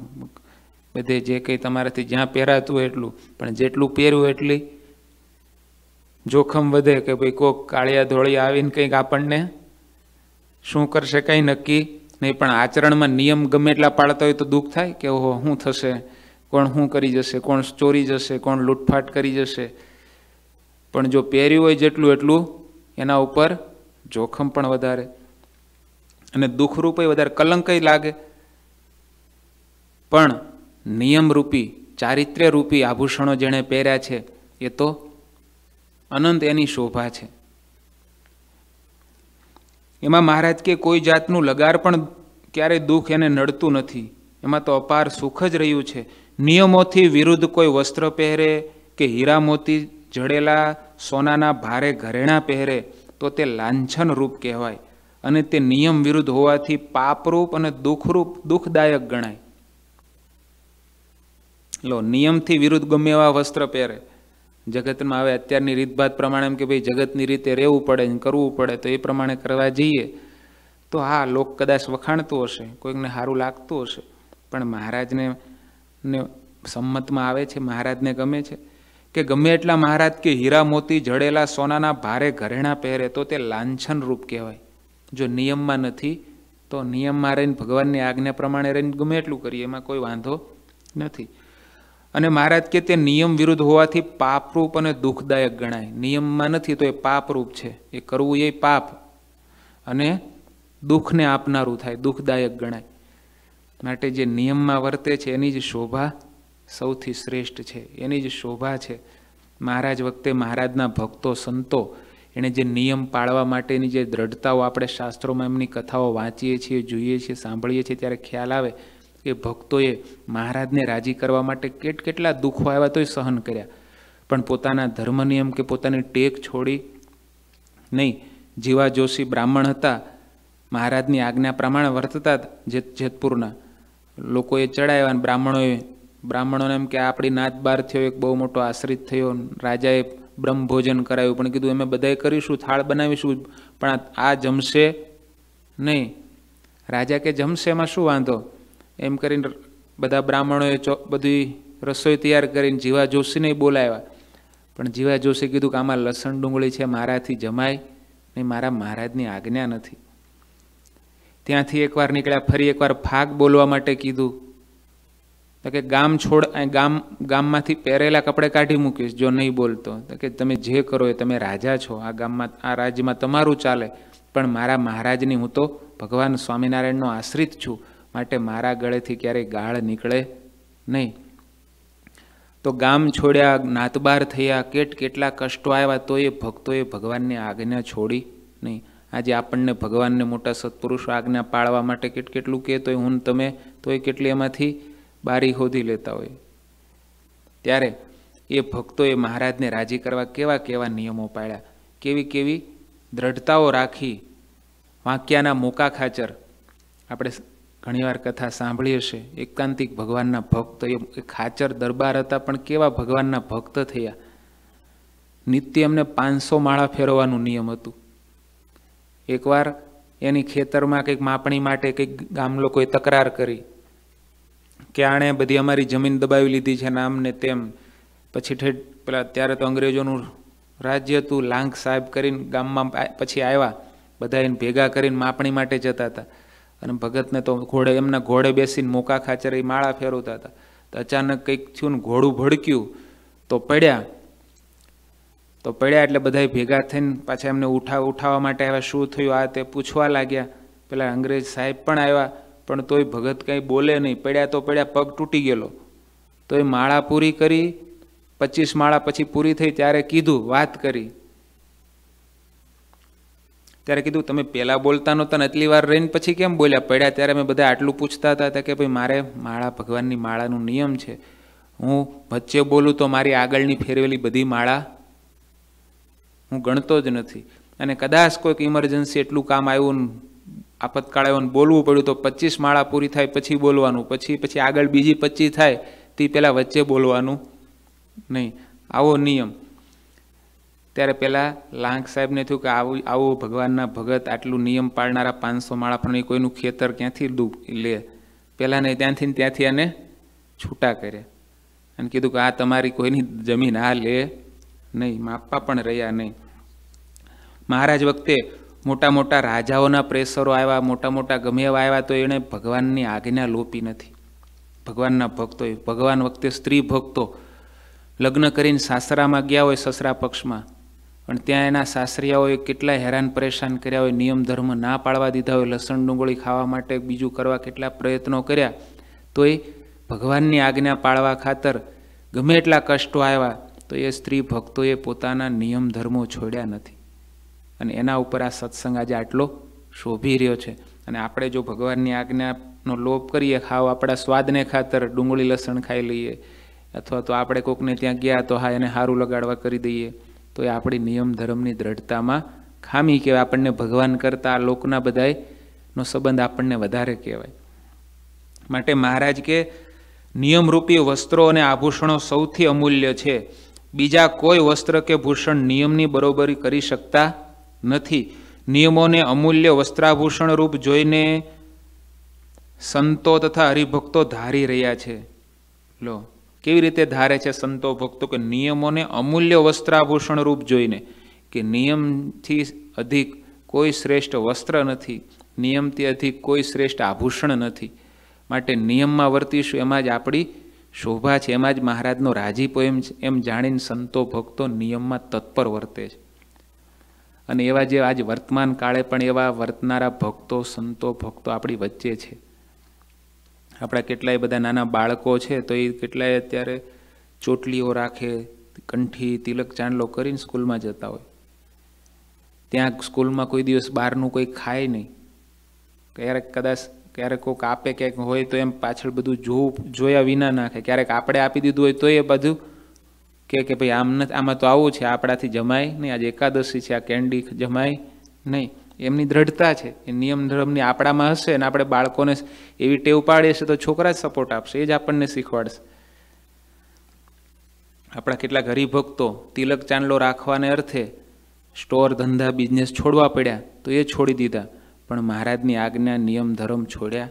બધે જે કંઈ તમારાથી જ્યાં પહેરાતું હોય એટલું. પણ જેટલું પહેર્યું એટલી જોખમ વધે કે ભાઈ કોક કાળિયા ધોળી આવીને કંઈક આપણને શું કરશે કંઈ નક્કી નહીં. પણ આચરણમાં નિયમ ગમે એટલા પાળતા હોય તો દુઃખ થાય કે ઓહો, શું થશે? કોણ શું કરી જશે? કોણ ચોરી જશે? કોણ લૂંટફાટ કરી જશે? પણ જો પહેર્યું હોય જેટલું એટલું એના ઉપર જોખમ પણ વધારે. અને દુઃખરૂપે વધારે કલંકય લાગે. પણ નિયમરૂપી ચારિત્ર્યરૂપી આભૂષણો જેણે પહેર્યા છે, એ તો અનંત એની શોભા છે. એમાં મહારાજ કે કોઈ જાતનું લગાર પણ ક્યારેય દુઃખ એને નડતું નથી. એમાં તો અપાર સુખ જ રહ્યું છે. નિયમોથી વિરુદ્ધ કોઈ વસ્ત્ર પહેરે કે હીરા મોતી જડેલા સોનાના ભારે ઘરેણા પહેરે તો તે લાંછન રૂપ કહેવાય અને તે નિયમ વિરુદ્ધ હોવાથી પાપરૂપ અને દુઃખરૂપ, દુઃખદાયક ગણાય. લો, નિયમથી વિરુદ્ધ ગમે એવા વસ્ત્ર પહેરે. જગતમાં હવે અત્યારની રીતભાત પ્રમાણે એમ કે ભાઈ જગતની રીતે રહેવું પડે કરવું પડે તો એ પ્રમાણે કરવા જઈએ, તો હા, લોક કદાચ વખાણતું હશે, કોઈકને સારું લાગતું હશે. પણ મહારાજને ને સંમતમાં આવે છે, મહારાજને ગમે છે. કે ગમે એટલા મહારાજ કે હીરા મોતી જડેલા સોનાના ભારે ઘરેણા પહેરે તો તે લાંછન રૂપ કહેવાય. જો નિયમમાં નથી, તો નિયમમાં રહીને ભગવાનની આજ્ઞા પ્રમાણે રહીને ગમે એટલું કરીએ, એમાં કોઈ વાંધો નથી. અને મહારાજ કે તે નિયમ વિરુદ્ધ હોવાથી પાપરૂપ અને દુઃખદાયક ગણાય. નિયમમાં નથી તો એ પાપરૂપ છે. એ કરવું એ પાપ. અને દુઃખને આપનારું થાય, દુઃખદાયક ગણાય. માટે જે નિયમમાં વર્તે છે, એની જ શોભા સૌથી શ્રેષ્ઠ છે. એની જ શોભા છે. મહારાજ વખતે મહારાજના ભક્તો, સંતો એણે જે નિયમ પાળવા માટેની જે દ્રઢતાઓ આપણે શાસ્ત્રોમાં એમની કથાઓ વાંચીએ છીએ, જોઈએ છીએ, સાંભળીએ છીએ, ત્યારે ખ્યાલ આવે કે ભક્તોએ મહારાજને રાજી કરવા માટે કેટ કેટલા દુઃખો આવ્યા તોય સહન કર્યા. પણ પોતાના ધર્મ નિયમ કે પોતાની ટેક છોડી નહીં. જીવા જોશી બ્રાહ્મણ હતા, મહારાજની આજ્ઞા પ્રમાણે વર્તતા જેત જેતપુરના લોકોએ ચડાવ્યા અને બ્રાહ્મણોએ બ્રાહ્મણોને એમ કે આપણી નાત બાર થયો, એક બહુ મોટો આશ્રિત થયો રાજાએ બ્રહ્મ ભોજન કરાવ્યું. પણ કીધું, અમે બધાએ કરીશું, થાળ બનાવીશું, પણ આ જમશે નહીં. રાજા કે, જમશે? એમાં શું વાંધો? એમ કરીને બધા બ્રાહ્મણોએ ચો બધી રસોઈ તૈયાર કરીને જીવા જોશીને બોલાવ્યા. પણ જીવા જોશી કીધું કે, આમાં લસણ ડુંગળી છે, મારાથી જમાય નહીં, મારા મહારાજની આજ્ઞા નથી. ત્યાંથી એકવાર નીકળ્યા, ફરી એકવાર ફાગ બોલવા માટે કીધું. તો કે ગામ છોડ ગામ, ગામમાંથી પહેરેલા કપડે કાઢી મૂકીશ, જો નહીં બોલતો. તો કે તમે જે કરો એ તમે રાજા છો. આ ગામમાં, આ રાજ્યમાં તમારું ચાલે. પણ મારા મહારાજની હું તો ભગવાન સ્વામિનારાયણનો આશ્રિત છું. માટે મારા ગળેથી ક્યારેય ગાળ નીકળે નહીં. તો ગામ છોડ્યા, નાતબાર થયા, કેટ કેટલા કષ્ટો આવ્યા, તો એ ભક્તોએ ભગવાનની આજ્ઞા છોડી નહીં. આજે આપણને ભગવાનને મોટા સત્પુરુષો આજ્ઞા પાળવા માટે કેટ કેટલું કહે, તોય હું તમે, તોય કેટલી એમાંથી બારી હોધી લેતા હોય. ત્યારે એ ભક્તોએ મહારાજને રાજી કરવા કેવા કેવા નિયમો પાડ્યા. કેવી કેવી દ્રઢતાઓ રાખી વાંક્યાના મોકા ખાચર. આપણે ઘણીવાર કથા સાંભળી હશે, એકાંતિક ભગવાનના ભક્ત એ ખાચર દરબાર હતા, પણ કેવા ભગવાનના ભક્ત થયા. નિત્ય એમને પાંચસો માળા ફેરવવાનું નિયમ હતું. એકવાર એની ખેતરમાં કંઈક માપણી માટે કંઈક ગામ લોકોએ તકરાર કરી. કે આણે બધી અમારી જમીન દબાવી લીધી છે ને તેમ. પછી ઠેઠ પેલા ત્યારે તો અંગ્રેજોનું રાજ્ય હતું, લાંગ સાહેબ કરીને ગામમાં પછી આવ્યા. બધા એને ભેગા કરીને માપણી માટે જતા હતા. અને ભગતને તો ઘોડે એમના ઘોડે બેસીને મોકા ખાચર માળા ફેરવતા હતા. તો અચાનક કંઈક થયું ને ઘોડું ભડક્યું. તો પડ્યા. તો પડ્યા એટલે બધા ભેગા થઈને પાછા એમને ઉઠાવ ઉઠાવવા માટે આવ્યા. શું થયું? આ તે પૂછવા લાગ્યા. પેલા અંગ્રેજ સાહેબ પણ આવ્યા. પણ તોય ભગત કંઈ બોલે નહીં. પડ્યા તો પડ્યા, પગ તૂટી ગયેલો. તો એ માળા પૂરી કરી, પચીસ માળા પછી પૂરી થઈ ત્યારે કીધું, વાત કરી. ત્યારે કીધું, તમે પહેલાં બોલતા નહોતા ને વાર રહીને પછી કેમ બોલ્યા? પડ્યા ત્યારે અમે બધા આટલું પૂછતા હતા કે ભાઈ, મારે માળા ભગવાનની માળાનું નિયમ છે. હું વચ્ચે બોલું તો મારી આગળની ફેરવેલી બધી માળા હું ગણતો જ નથી. અને કદાચ કોઈક ઇમરજન્સી એટલું કામ આવ્યું આપતકાળ આવ્યું બોલવું પડ્યું તો પચીસ માળા પૂરી થાય, પછી બોલવાનું. પછી પછી આગળ બીજી પચીસ થાય, તે પહેલાં વચ્ચે બોલવાનું નહીં. આવો નિયમ. ત્યારે પહેલાં લાંક સાહેબને થયું કે આવું, આવો ભગવાનના ભગત આટલું નિયમ પાળનારા પાંચસો માળા પણ કોઈનું ખેતર ક્યાંથી ડૂબ લે? પહેલાં ને ત્યાંથી ત્યાંથી એને છૂટા કર્યા. અને કીધું કે આ તમારી કોઈની જમીન આ લે નહીં માપવા પણ રહ્યા નહીં. મહારાજ વખતે મોટા મોટા રાજાઓના પ્રેસરો આવ્યા મોટા મોટા ગમે એવા આવ્યા, તો એણે ભગવાનની આજ્ઞા લોપી નથી. ભગવાનના ભક્તોએ ભગવાન વખતે સ્ત્રી ભક્તો લગ્ન કરીને સાસરામાં ગયા હોય સસરા પક્ષમાં, પણ ત્યાં એના સાસરિયાઓએ કેટલા હેરાન પરેશાન કર્યા હોય, નિયમ ધર્મ ના પાળવા દીધા હોય, લસણ ડુંગળી ખાવા માટે બીજું કરવા કેટલા પ્રયત્નો કર્યા તો એ ભગવાનની આજ્ઞા પાળવા ખાતર ગમે એટલા કષ્ટો આવ્યા, તો એ સ્ત્રી ભક્તોએ પોતાના નિયમ ધર્મો છોડ્યા નથી. અને એના ઉપર આ સત્સંગ આજે આટલો શોભી રહ્યો છે. અને આપણે જો ભગવાનની આજ્ઞાનો લોપ કરીએ, ખાવ આપણા સ્વાદને ખાતર ડુંગળી લસણ ખાઈ લઈએ, અથવા તો આપણે કોકને ત્યાં ગયા તો હા એને સારું લગાડવા કરી દઈએ, તો એ આપણી નિયમ ધર્મની દ્રઢતામાં ખામી કહેવાય. આપણને ભગવાન કરતાં આ લોકના બધાય નો સંબંધ આપણને વધારે કહેવાય. માટે મહારાજ કે, નિયમરૂપી વસ્ત્રો અને આભૂષણો સૌથી અમૂલ્ય છે. બીજા કોઈ વસ્ત્ર કે ભૂષણ નિયમની બરોબરી કરી શકતા નથી. નિયમોને અમૂલ્ય વસ્ત્રાભૂષણ રૂપ જોઈને સંતો તથા હરિભક્તો ધારી રહ્યા છે. લો, કેવી રીતે ધારે છે સંતો ભક્તો કે નિયમોને અમૂલ્ય વસ્ત્રાભૂષણ રૂપ જોઈને? કે નિયમથી અધિક કોઈ શ્રેષ્ઠ વસ્ત્ર નથી. નિયમથી અધિક કોઈ શ્રેષ્ઠ આભૂષણ નથી. માટે નિયમમાં વર્તીશું એમાં જ આપણી શોભા છે. એમાં જ મહારાજનો રાજીપો એમ એમ જાણીને સંતો ભક્તો નિયમમાં તત્પર વર્તે છે. અને એવા જે આજ વર્તમાન કાળે પણ એવા વર્તનારા ભક્તો, સંતો, ભક્તો આપણી વચ્ચે છે. આપણા કેટલાય બધા નાના બાળકો છે, તો એ કેટલાય અત્યારે ચોટલીઓ રાખે, કંઠી, તિલક, ચાંદલો કરીને સ્કૂલમાં જતા હોય. ત્યાં સ્કૂલમાં કોઈ દિવસ બહારનું કોઈ ખાય નહીં. ક્યારેક કદાચ ક્યારેક કોઈક આપે ક્યાંક હોય તો એમ પાછળ બધું જોવું જોયા વિના નાખે. ક્યારેક આપણે આપી દીધું હોય તો એ બધું કે કે ભાઈ આમ આમાં તો આવું છે, આપણાથી જમાય નહીં, આજે એકાદશી છે, આ કેન્ડી જમાય નહીં. એમની દ્રઢતા છે, એ નિયમ ધર્મની આપણામાં હશે અને આપણે બાળકોને એવી ટેવ પાડીએ છીએ તો છોકરા જ સપોર્ટ આપશે, એ જ આપણને શીખવાડશે. આપણા કેટલાક હરિભક્તો તિલક ચાંદલો રાખવાને અર્થે સ્ટોર ધંધા બિઝનેસ છોડવા પડ્યા, તો એ છોડી દીધા. પણ મહારાજની આજ્ઞા, નિયમ, ધર્મ છોડ્યા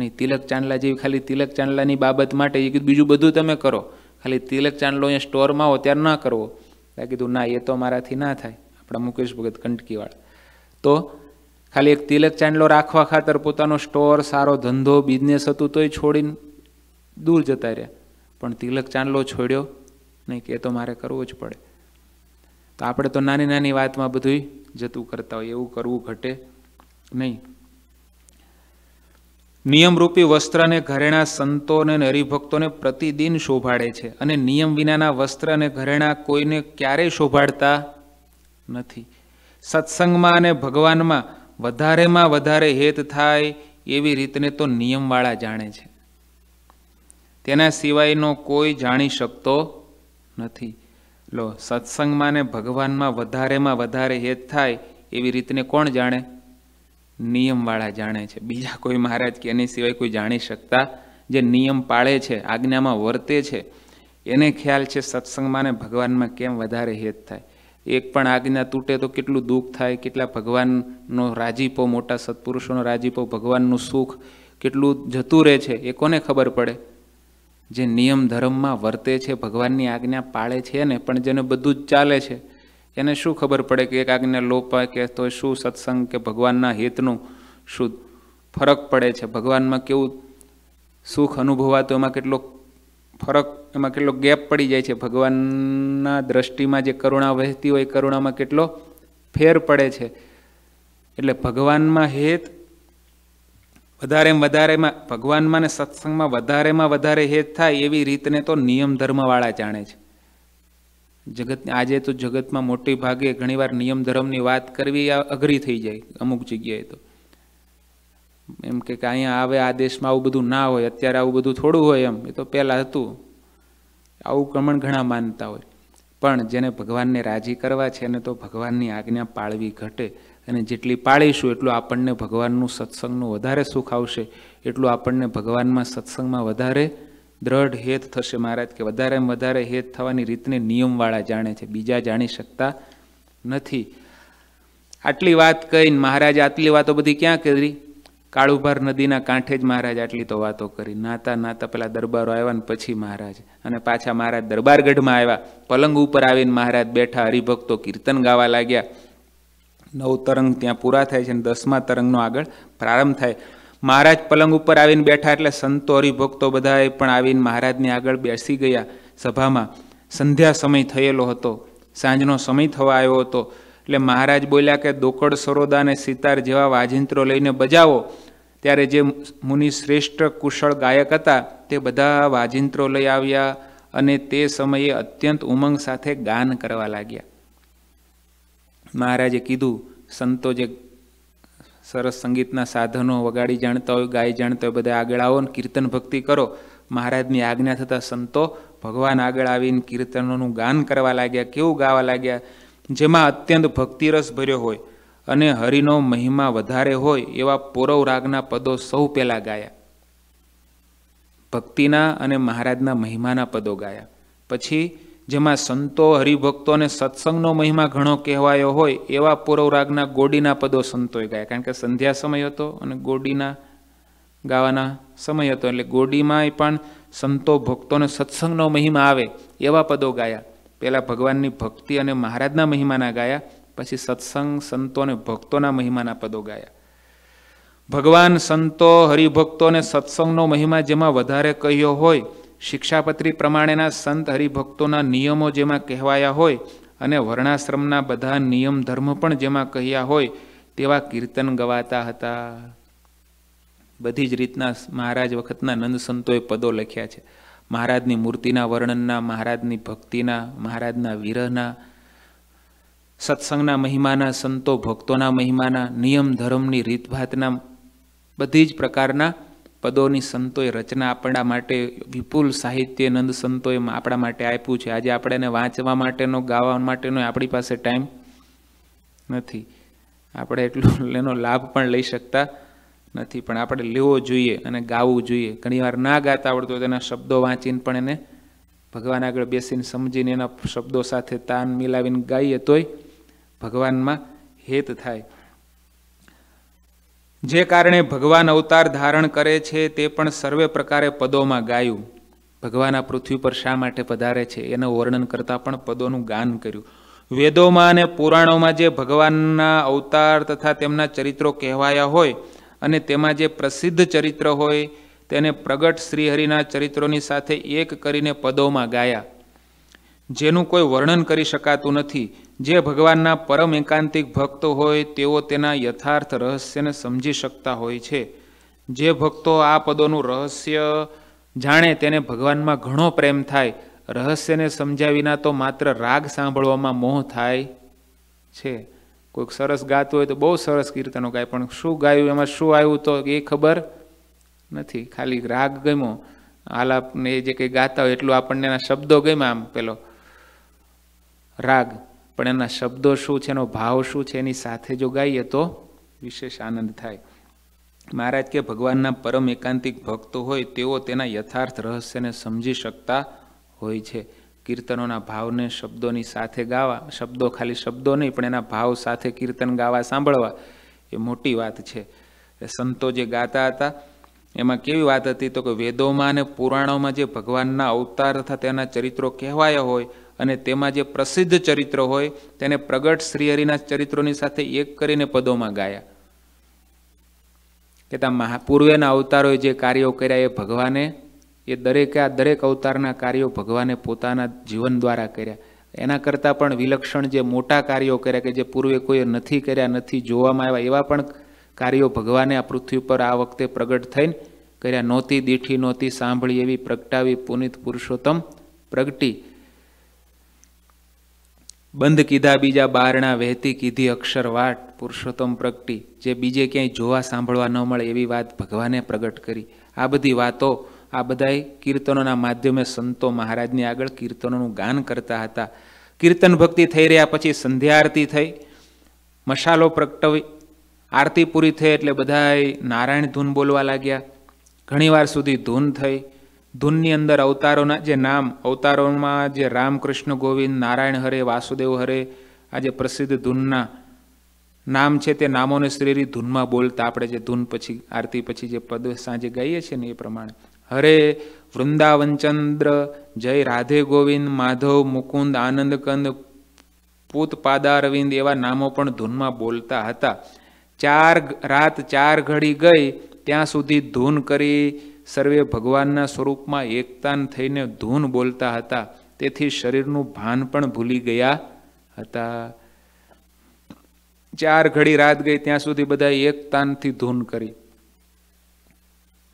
નહીં. તિલક ચાંદલા જેવી ખાલી તિલક ચાંદલાની બાબત માટે એ બીજું બધું તમે કરો. ખાલી તિલક ચાંદલો અહીંયા સ્ટોરમાં આવો ત્યારે ના કરવો. ત્યાં કીધું, ના, એ તો મારાથી ના થાય. આપણા મુકેશ ભગત કંટકીવાળા. તો ખાલી એક તિલક ચાંદલો રાખવા ખાતર પોતાનો સ્ટોર, સારો ધંધો બિઝનેસ હતું તોય છોડીને દૂર જતા રહ્યા. પણ તિલક ચાંદલો છોડ્યો નહીં કે એ તો મારે કરવો જ પડે. તો આપણે તો નાની નાની વાતમાં બધું જતું કરતા હોય એવું કરવું ઘટે નહીં. નિયમરૂપી વસ્ત્રને ઘરેણા સંતોને અને હરિભક્તોને પ્રતિદિન શોભાડે છે. અને નિયમ વિનાના વસ્ત્ર અને ઘરેણા કોઈને ક્યારેય શોભાડતા નથી. સત્સંગમાં અને ભગવાનમાં વધારેમાં વધારે હેત થાય એવી રીતને તો નિયમવાળા જાણે છે. તેના સિવાયનો કોઈ જાણી શકતો નથી. લો, સત્સંગમાં ને ભગવાનમાં વધારેમાં વધારે હેત થાય એવી રીતને કોણ જાણે? નિયમવાળા જાણે છે. બીજા કોઈ મહારાજ કે એની સિવાય કોઈ જાણી શકતા જે નિયમ પાળે છે, આજ્ઞામાં વર્તે છે, એને ખ્યાલ છે સત્સંગમાં ને ભગવાનમાં કેમ વધારે હેત થાય? એક પણ આજ્ઞા તૂટે તો કેટલું દુઃખ થાય? કેટલા ભગવાનનો રાજીપો, મોટા સત્પુરુષોનો રાજીપો, ભગવાનનું સુખ કેટલું જતું રહે છે, એ કોને ખબર પડે? જે નિયમ ધર્મમાં વર્તે છે, ભગવાનની આજ્ઞા પાળે છે ને પણ જેને બધું જ ચાલે છે એને શું ખબર પડે કે એક આજ્ઞા લોપાય કે તો શું સત્સંગ કે ભગવાનના હિતનું શું ફરક પડે છે? ભગવાનમાં કેવું સુખ અનુભવાતો, એમાં કેટલો ફરક, એમાં કેટલો ગેપ પડી જાય છે? ભગવાનના દ્રષ્ટિમાં જે કરુણા વહેતી હોય કરુણામાં કેટલો ફેર પડે છે? એટલે ભગવાનમાં હેત વધારે વધારેમાં, ભગવાનમાં ને સત્સંગમાં વધારેમાં વધારે હેત થાય એવી રીતને તો નિયમ ધર્મવાળા જાણે છે. જગત આજે તો જગતમાં મોટે ભાગે ઘણીવાર નિયમ ધર્મની વાત કરવી અઘરી થઈ જાય, અમુક જગ્યાએ તો. એમ કે અહીંયા આવે, આ દેશમાં આવું બધું ના હોય, અત્યારે આવું બધું થોડું હોય એમ, એ તો પહેલાં હતું. આવું કમણ ઘણા માનતા હોય. પણ જેને ભગવાનને રાજી કરવા છે, એને તો ભગવાનની આજ્ઞા પાળવી ઘટે. અને જેટલી પાળીશું એટલું આપણને ભગવાનનું સત્સંગનું વધારે સુખ આવશે. એટલું આપણને ભગવાનમાં સત્સંગમાં વધારે દ્રઢ હેત થશે મહારાજ, કે વધારે વધારે હેત થવાની રીતને નિયમવાળા જાણે છે. બીજા જાણી શકતા નથી. આટલી વાત કહીને મહારાજે આટલી વાતો બધી ક્યાં કરી? કાળુભાર નદીના કાંઠે જ મહારાજ આટલી તો વાતો કરી. નાતા નાતા પેલા દરબારો આવ્યા ને પછી મહારાજ. અને પાછા મહારાજ દરબારગઢમાં આવ્યા. પલંગ ઉપર આવીને મહારાજ બેઠા હરિભક્તો કીર્તન ગાવા લાગ્યા. નવ તરંગ ત્યાં પૂરા થાય છે અને દસમા તરંગનો આગળ પ્રારંભ થાય. મહારાજ પલંગ ઉપર આવીને બેઠા એટલે સંતો હરિભક્તો બધાએ પણ આવીને મહારાજની આગળ બેસી ગયા સભામાં. સંધ્યા સમય થયેલો હતો. સાંજનો સમય થવા આવ્યો હતો. એટલે મહારાજ બોલ્યા કે, દોકડ, સરોદા અને સિતાર જેવા વાજિંત્રો લઈને બજાવો. ત્યારે જે મુનિ શ્રેષ્ઠ કુશળ ગાયક હતા, તે બધા વાજિંત્રો લઈ આવ્યા અને તે સમયે અત્યંત ઉમંગ સાથે ગાન કરવા લાગ્યા. મહારાજે કીધું, સંતો જે સરસ સંગીતના સાધનો વગાડી જાણતા હોય ગાય જાણતા હોય, બધા આગળ આવો ને કીર્તન ભક્તિ કરો. મહારાજની આજ્ઞા થતાં સંતો ભગવાન આગળ આવીને કીર્તનોનું ગાન કરવા લાગ્યા, કેવું ગાવા લાગ્યા? જેમાં અત્યંત ભક્તિરસ ભર્યો હોય અને હરિનો મહિમા વધારે હોય એવા પોરવ રાગના પદો સૌ પહેલાં ગાયા. ભક્તિના અને મહારાજના મહિમાના પદો ગાયા. પછી જેમાં સંતો હરિભક્તોને સત્સંગનો મહિમા ઘણો કહેવાયો હોય, એવા પૂર્વ રાગના ગોડીના પદો સંતોએ ગાયા. કારણ કે સંધ્યા સમય હતો અને ગોડીના ગાવાના સમય હતો. એટલે ગોડીમાં પણ સંતો ભક્તોને સત્સંગનો મહિમા આવે એવા પદો ગાયા. પહેલાં ભગવાનની ભક્તિ અને મહારાજના મહિમાના ગાયા, પછી સત્સંગ, સંતો અને ભક્તોના મહિમાના પદો ગાયા. ભગવાન, સંતો હરિભક્તોને સત્સંગનો મહિમા જેમાં વધારે કહ્યો હોય શિક્ષાપત્રી પ્રમાણેના સંત હરિભક્તોના નિયમો જેમાં કહેવાયા હોય અને વર્ણાશ્રમના બધા નિયમ ધર્મ પણ જેમાં કહ્યા હોય તેવા કીર્તન ગવાતા હતા. બધી જ રીતના મહારાજ વખતના નંદ સંતોએ પદો લખ્યા છે. મહારાજની મૂર્તિના વર્ણનના, મહારાજની ભક્તિના, મહારાજના વિરહના, સત્સંગના મહિમાના, સંતો ભક્તોના મહિમાના, નિયમ ધર્મની રીતભાતના, બધી જ પ્રકારના પદોની સંતોએ રચના આપણા માટે વિપુલ સાહિત્ય નંદ સંતોએ આપણા માટે આપ્યું છે. આજે આપણે એને વાંચવા માટેનો, ગાવા માટેનો આપણી પાસે ટાઈમ નથી. આપણે એટલું *laughs* એનો લાભ પણ લઈ શકતા નથી. પણ આપણે લેવો જોઈએ અને ગાવું જોઈએ. ઘણીવાર ના ગાતા આવડતું હોય તેના શબ્દો વાંચીને પણ એને ભગવાન આગળ બેસીને સમજીને એના શબ્દો સાથે તાન મિલાવીને ગાઈએ તોય ભગવાનમાં હેત થાય. જે કારણે ભગવાન અવતાર ધારણ કરે છે તે પણ સર્વે પ્રકારે પદોમાં ગાયું. ભગવાન આ પૃથ્વી પર શા માટે પધારે છે? એનું વર્ણન કરતાં પણ પદોનું ગાન કર્યું. વેદોમાં અને પુરાણોમાં જે ભગવાનના અવતાર તથા તેમના ચરિત્રો કહેવાયા હોય અને તેમાં જે પ્રસિદ્ધ ચરિત્ર હોય તેને પ્રગટ શ્રીહરિના ચરિત્રોની સાથે એક કરીને પદોમાં ગાયા. જેનું કોઈ વર્ણન કરી શકાતું નથી. જે ભગવાનના પરમ એકાંતિક ભક્તો હોય, તેઓ તેના યથાર્થ રહસ્યને સમજી શકતા હોય છે. જે ભક્તો આ પદોનું રહસ્ય જાણે તેને ભગવાનમાં ઘણો પ્રેમ થાય, રહસ્યને સમજ્યા વિના તો માત્ર રાગ સાંભળવામાં મોહ થાય છે. કોઈક સરસ ગાતું હોય તો બહુ સરસ કીર્તનો ગાય, પણ શું ગાયું, એમાં શું આવ્યું તો એ ખબર નથી. ખાલી રાગ ગમ્યો. આલાપને એ જે કંઈ ગાતા હોય એટલું આપણને એના શબ્દો ગમ્યા આમ પેલો. રાગ. પણ એના શબ્દો શું છે, એનો ભાવ શું છે, એની સાથે જો ગાઈએ તો વિશેષ આનંદ થાય. મહારાજ કે ભગવાનના પરમ એકાંતિક ભક્તો હોય, તેઓ તેના યથાર્થ રહસ્યને સમજી શકતા હોય છે. કીર્તનોના ભાવને શબ્દોની સાથે ગાવા, શબ્દો ખાલી શબ્દો નહીં, પણ એના ભાવ સાથે કીર્તન ગાવા, સાંભળવા, એ મોટી વાત છે. સંતો જે ગાતા હતા, એમાં કેવી વાત હતી તો કે વેદોમાં અને પુરાણોમાં જે ભગવાનના અવતાર તથા તેના ચરિત્રો કહેવાયા હોય અને તેમાં જે પ્રસિદ્ધ ચરિત્ર હોય, તેને પ્રગટ શ્રીહરિના ચરિત્રોની સાથે એક કરીને પદોમાં ગાયા. કે ત્યાં પૂર્વેના અવતારોએ જે કાર્યો કર્યા એ ભગવાને, એ દરેકે આ દરેક અવતારના કાર્યો ભગવાને પોતાના જીવન દ્વારા કર્યા. એના કરતાં પણ વિલક્ષણ જે મોટા કાર્યો કર્યા કે જે પૂર્વે કોઈએ નથી કર્યા, નથી જોવામાં આવ્યા, એવા પણ કાર્યો ભગવાને આ પૃથ્વી પર આ વખતે પ્રગટ થઈને કર્યા. નહોતી દીઠી, નહોતી સાંભળી એવી પ્રગટાવી પુનિત પુરુષોત્તમ પ્રગટી. બંધ કીધા બીજા બારણા વહેતી કીધી અક્ષર વાટ, પુરુષોત્તમ પ્રગટી, જે બીજે ક્યાંય જોવા સાંભળવા ન મળે એવી વાત ભગવાને પ્રગટ કરી. આ બધી વાતો, આ બધાય કીર્તનોના માધ્યમે સંતો મહારાજની આગળ કીર્તનોનું ગાન કરતા હતા. કીર્તન ભક્તિ થઈ રહ્યા પછી સંધ્યા આરતી થઈ. મશાલો પ્રગટવી. આરતી પૂરી થઈ એટલે બધાય નારાયણ ધૂન બોલવા લાગ્યા. ઘણીવાર સુધી ધૂન થઈ. ધૂનની અંદર અવતારોના જે નામ, અવતારોમાં જે રામકૃષ્ણ ગોવિંદ, નારાયણ હરે, વાસુદેવ હરે, આ જે પ્રસિદ્ધ ધૂનના નામ છે તે નામોને શ્રીરી ધૂનમાં બોલતા આપણે જે ધૂન પછી, આરતી પછી જે પદ સાંજે ગાઈએ છીએ ને એ પ્રમાણે. હરે વૃંદાવનચંદ્ર જય રાધે ગોવિંદ, માધવ, મુકુંદ આનંદકંદ પૂત પાદારવિંદ એવા નામો પણ ધૂનમાં બોલતા હતા. ચાર રાત ચાર ઘડી ગઈ, ત્યાં સુધી ધૂન કરી સર્વે ભગવાનના સ્વરૂપમાં એકતાન થઈને ધૂન બોલતા હતા. તેથી શરીરનું ભાન પણ ભૂલી ગયા હતા. ચાર ઘડી રાત ગઈ ત્યાં સુધી બધા એક તાનથી ધૂન કરી.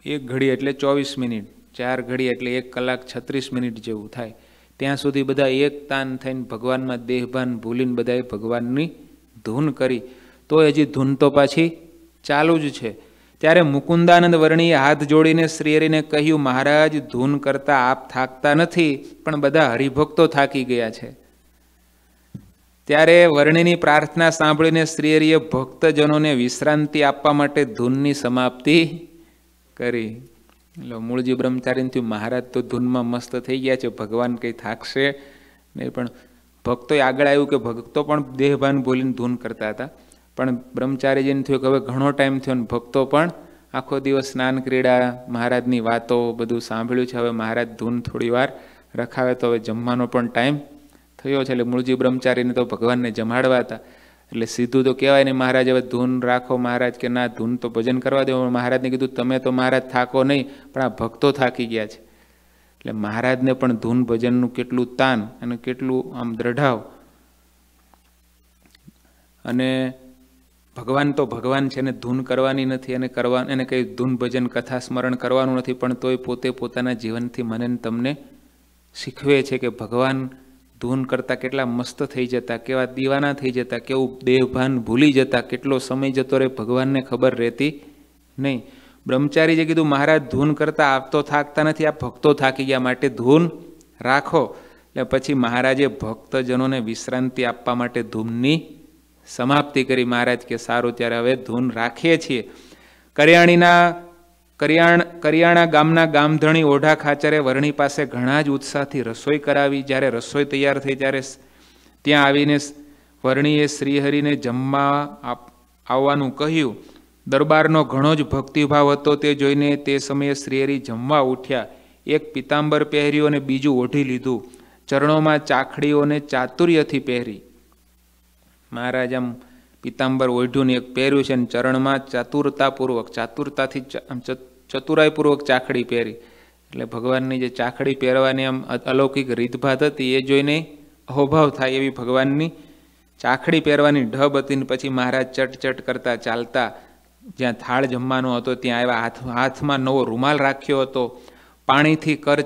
એક ઘડી એટલે ચોવીસ મિનિટ, ચાર ઘડી એટલે એક કલાક છત્રીસ મિનિટ જેવું થાય. ત્યાં સુધી બધા એક તાન થઈને ભગવાનમાં દેહભાન ભૂલીને બધાએ ભગવાનની ધૂન કરી. તો હજી ધૂન તો પાછી ચાલુ જ છે. ત્યારે મુકુંદાનંદ વર્ણીએ હાથ જોડીને શ્રીહરિને કહ્યું, મહારાજ, ધૂન કરતા આપ થાકતા નથી, પણ બધા હરિભક્તો થાકી ગયા છે. ત્યારે વર્ણિની પ્રાર્થના સાંભળીને શ્રીહરિએ ભક્તજનોને વિશ્રાંતિ આપવા માટે ધૂનની સમાપ્તિ કરી. એટલે મૂળજી બ્રહ્મચારીને થયું, મહારાજ, તો ધૂનમાં મસ્ત થઈ ગયા છે, ભગવાન કંઈ થાકશે નહીં. પણ ભક્તોએ આગળ આવ્યું કે ભક્તો પણ દેહભાન ભૂલીને ધૂન કરતા હતા. પણ બ્રહ્મચારીજીને થયું કે હવે ઘણો ટાઈમ થયો ને ભક્તો પણ આખો દિવસ સ્નાન ક્રીડા, મહારાજની વાતો બધું સાંભળ્યું છે. હવે મહારાજ ધૂન થોડી વાર રખાવે તો હવે જમવાનો પણ ટાઈમ થયો છે. એટલે મૂળજી બ્રહ્મચારીને તો ભગવાનને જમાડવા હતા. એટલે સીધું તો કહેવાય ને, મહારાજ, હવે ધૂન રાખો મહારાજ કે ના, ધૂન તો ભજન કરવા દેવો મહારાજને કીધું, તમે તો મહારાજ થાકો નહીં, પણ આ ભક્તો થાકી ગયા છે. એટલે મહારાજને પણ ધૂન ભજનનું કેટલું તાન અને કેટલું આમ દ્રઢાવ. અને ભગવાન તો ભગવાન છે એને ધૂન કરવાની નથી અને કરવા એને કંઈ ધૂન ભજન કથા સ્મરણ કરવાનું નથી, પણ તોય પોતે પોતાના જીવનથી મને તમને શીખવે છે કે ભગવાન ધૂન કરતાં કેટલા મસ્ત થઈ જતા, કેવા દીવાના થઈ જતા, કેવું દેહભાન ભૂલી જતા, કેટલો સમય જતો રહે ભગવાનને ખબર રહેતી નહીં. બ્રહ્મચારી જે કીધું, મહારાજ, ધૂન કરતાં આપ થાકતા નથી આ ભક્તો થાકી ગયા માટે ધૂન રાખો. એટલે પછી મહારાજે ભક્તજનોને વિશ્રાંતિ આપવા માટે ધૂનની સમાપ્તિ કરી મહારાજ કે સારું ત્યારે હવે ધૂન રાખીએ છીએ. કરિયાણીના, કરિયાણ, કરિયાણા ગામના ગામધણી ઓઢા ખાચરે વરણી પાસે ઘણા જ ઉત્સાહથી રસોઈ કરાવી. જ્યારે રસોઈ તૈયાર થઈ ત્યારે ત્યાં આવીને વરણીએ શ્રીહરિને જમવા આવવાનું કહ્યું. દરબારનો ઘણો જ ભક્તિભાવ હતો તે જોઈને તે સમયે શ્રીહરિ જમવા ઉઠ્યા. એક પિતાંબર પહેર્યું અને બીજું ઓઢી લીધું. ચરણોમાં ચાખડીઓને ચાતુર્યથી પહેરી. મહારાજ આમ પિતાંબર ઓઢ્યું એક પહેર્યું છે અને ચરણમાં ચાતુરતાપૂર્વક, ચાતુરતાથી ચતુરાઈપૂર્વક ચાખડી પહેરી. એટલે ભગવાનની જે ચાખડી પહેરવાની આમ અલૌકિક રીતભાત હતી, એ જોઈને અહોભાવ થાય એવી ભગવાનની ચાખડી પહેરવાની ઢબ હતી ને પછી મહારાજ ચટચટ કરતા ચાલતા, જ્યાં થાળ જમવાનો હતો, ત્યાં આવ્યા હાથ હાથમાં નવો રૂમાલ રાખ્યો હતો. પાણીથી કર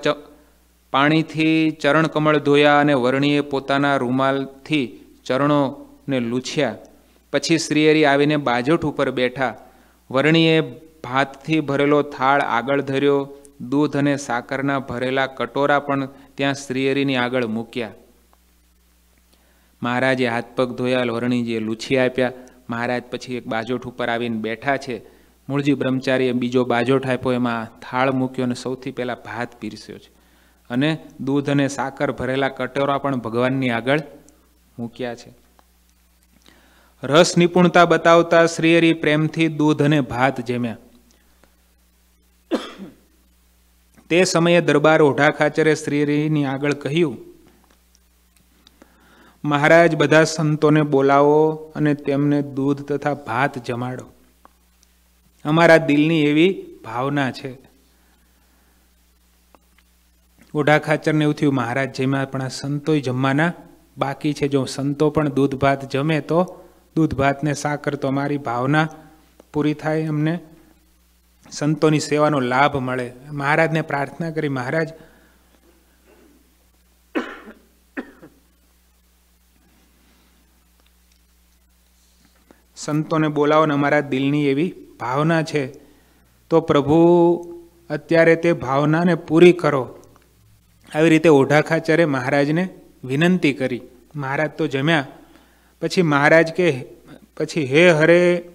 પાણીથી ચરણ કમળ ધોયા અને વર્ણીએ પોતાના રૂમાલથી ચરણોને લૂછ્યા. પછી શ્રીહરિ આવીને બાજોઠ ઉપર બેઠા. વર્ણીએ ભાતથી ભરેલો થાળ આગળ ધર્યો. દૂધ અને સાકરના ભરેલા કટોરા પણ ત્યાં શ્રીહરિની આગળ મૂક્યા. મહારાજે હાથ પગ ધોયા, વરણીજીએ લૂછી આપ્યા. મહારાજ પછી એક બાજોઠ ઉપર આવીને બેઠા છે. મૂળજી બ્રહ્મચારીએ બીજો બાજોઠ આપ્યો. એમાં થાળ મૂક્યો અને સૌથી પહેલાં ભાત પીરસ્યો છે. અને દૂધ અને સાકર ભરેલા કટોરા પણ ભગવાનની આગળ મૂક્યા છે. રસ નિપુણતા બતાવતા શ્રીહરિ પ્રેમથી દૂધ અને ભાત જેમ્યા. તે સમયે દરબાર ઓઢા ખાચરે શ્રીહરિની આગળ કહ્યું, મહારાજ, બધા સંતોને બોલાવો અને તેમને દૂધ તથા ભાત જમાડો. અમારા દિલની એવી ભાવના છે. ઓઢા ખાચરને એવું થયું, મહારાજ, જેમાં પણ આ સંતોય જમવાના બાકી છે, જો સંતો પણ દૂધ ભાત જમે તો દૂધ ભાતને સાકર તો અમારી ભાવના પૂરી થાય અમને. સંતોની સેવાનો લાભ મળે. મહારાજને પ્રાર્થના કરી, મહારાજ. સંતોને બોલાવો ને અમારા દિલની એવી ભાવના છે. તો પ્રભુ, અત્યારે તે ભાવનાને પૂરી કરો. આવી રીતે ઓઢા ખાચરે મહારાજને વિનંતી કરી. મહારાજ તો જમ્યા. પછી મહારાજ કે, પછી હે હરે,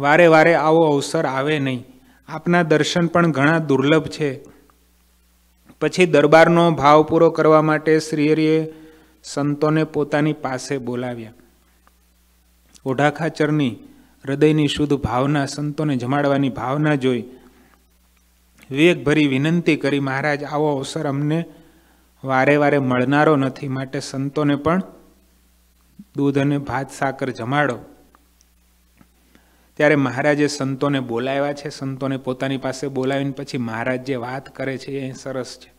વારે વારે આવો અવસર આવે નહીં. આપના દર્શન પણ ઘણા દુર્લભ છે. પછી દરબારનો ભાવ પૂરો કરવા માટે શ્રીહરિએ સંતોને પોતાની પાસે બોલાવ્યા. ઓઢાખાચરની હૃદયની શુદ્ધ ભાવના, સંતોને જમાડવાની ભાવના જોઈ. વિવેકભરી વિનંતી કરી, મહારાજ, આવો અવસર અમને વારે વારે મળનારો નથી. માટે સંતોને પણ દૂધ અને ભાત, સાકર જમાડો. ત્યારે મહારાજે સંતોને બોલાવ્યા છે. સંતોને પોતાની પાસે બોલાવીને પછી મહારાજ જે વાત કરે છે એ સરસ છે.